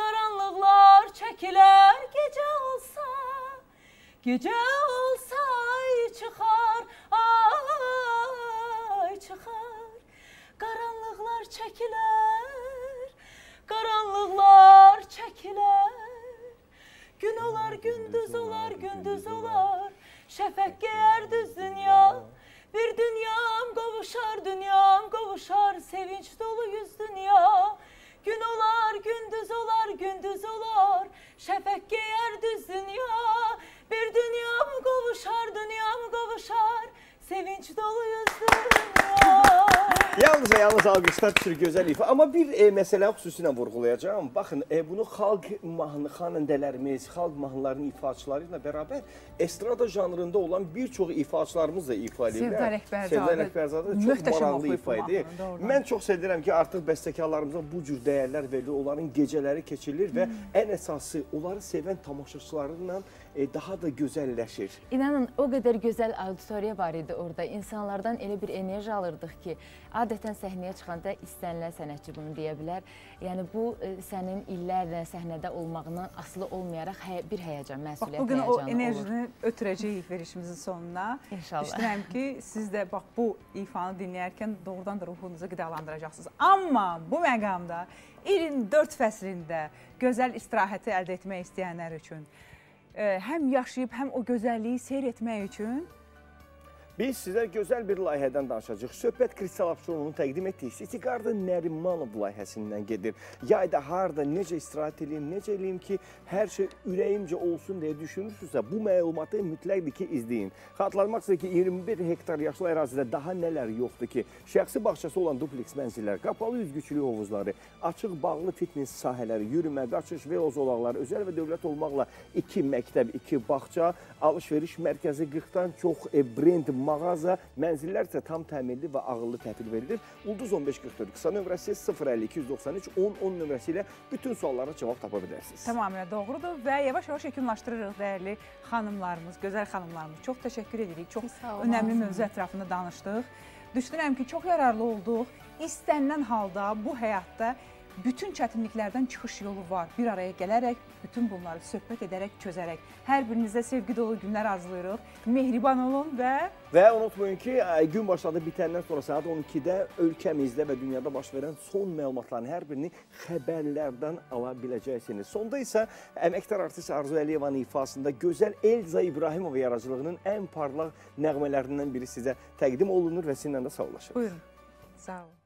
Speaker 7: qaranlıqlar çəkilər gecə olsa, gecə olsa ay çıxar, ay çıxar, qaranlıqlar
Speaker 8: çəkilər, qaranlıqlar çəkilər, gün olar gündüz olar gündüz olar, şəfək geyər düz dünya. Bir dünyam qovuşar, dünyam qovuşar, sevinç dolu yüz dünya. Gün olar, gündüz olar, gündüz olar, şəfəq geyər düz dünya. Bir dünyam qovuşar, dünyam qovuşar, sevinç dolu yüz dünya.
Speaker 2: Yalnız və yalnız alqışlar düşür gözəl ifa. Amma bir e, məsələ xüsusilə vurğulayacağam. Baxın, e, bunu xalq mahnı xanəndələrimiz, xalq mahnılarının ifaçıları ilə bərabər estrada janrında olan bir çox ifaçılarımız da ifa edirlər.
Speaker 1: Sevda Rəhbərzadə
Speaker 2: Sevda Rəhbərzadə çox maraqlı ifa edir. Mən çox sevirəm ki, artıq bəstəkarlarımıza bu cür dəyərlər verilir. Onların gecələri keçirilir və ən əsası onları sevən tamaşaçılarla daha da gözəlləşir.
Speaker 7: İnanın o qədər gözəl auditoriya var idi orada. İnsanlardan elə bir enerji alırdıq ki, adətən səhnəyə çıxanda istənilən sənətçi bunu deyə bilər. Yəni bu e, sənin illərlə səhnədə olmağından asılı olmayaraq həyə, bir həyəcan,
Speaker 1: Bax
Speaker 7: məsuliyyət
Speaker 1: bu gün o
Speaker 7: həyəcanı olur.
Speaker 1: enerjini ötürəcəyik verişimizin sonuna.
Speaker 7: İnşallah.
Speaker 1: Düşünürəm ki, siz də bax bu ifanı dinləyərkən doğrudan da ruhunuzu qidalandıracaqsınız. Amma bu məqamda ilin 4 fəslində gözəl istirahəti əldə etmək istəyənlər üçün e, həm yaşayıb, həm o gözəlliyi seyr etmək üçün
Speaker 2: Biz sizə gözəl bir layihədən danışacağıq. Söhbət Kristal Abşeronun təqdim etdiyi City Garden Nərimanov layihəsindən gedir. Yayda harda, necə istirahət edeyim, necə eləyim ki, hər şey ürəyimcə olsun deyə düşünürsünüzsə, bu məlumatı mütləqdir ki, izləyin. Xatırlamaq istəyir ki, 21 hektar yaşlı ərazidə daha nələr yoxdur ki, şəxsi bağçası olan dupleks mənzillər, qapalı üzgüçülük hovuzları, açıq bağlı fitness sahələri, yürümə, qaçış və zolaqları, özəl və dövlət olmaqla iki məktəb, iki bağça, alış-veriş mərkəzi, 40-dan çox e, brend mağaza, mənzillər isə tam təmirli və ağıllı təhvil verilir. Ulduz 1544 qısa nömrəsi 050 293 10 10 nömrəsi ilə bütün suallara cavab tapa bilərsiniz.
Speaker 1: tamamilə doğrudur və yavaş-yavaş yekunlaşdırırıq dəyərli xanımlarımız, gözəl xanımlarımız. Çox təşəkkür edirik. Çox
Speaker 4: Sağ olun.
Speaker 1: önəmli mövzu ətrafında danışdıq. Düşünürəm ki, çox yararlı olduq. İstənilən halda bu həyatda bütün çətinliklərdən çıxış yolu var. Bir araya gələrək bütün bunları söhbət edərək çözərək. Hər birinizə sevgi dolu günlər arzulayırıq. Mehriban olun və
Speaker 2: Və unutmayın ki, ə, gün başladı bitəndən sonra saat 12-də ölkəmizdə və dünyada baş verən son məlumatların hər birini xəbərlərdən ala biləcəksiniz. Sonda isə əməkdar artist Arzu Əliyevanın ifasında gözəl Elza İbrahimova yaradıcılığının ən parlaq nəğmələrindən biri sizə təqdim olunur və sizinlə də sağollaşırıq.
Speaker 1: buyurun. Sağ olun.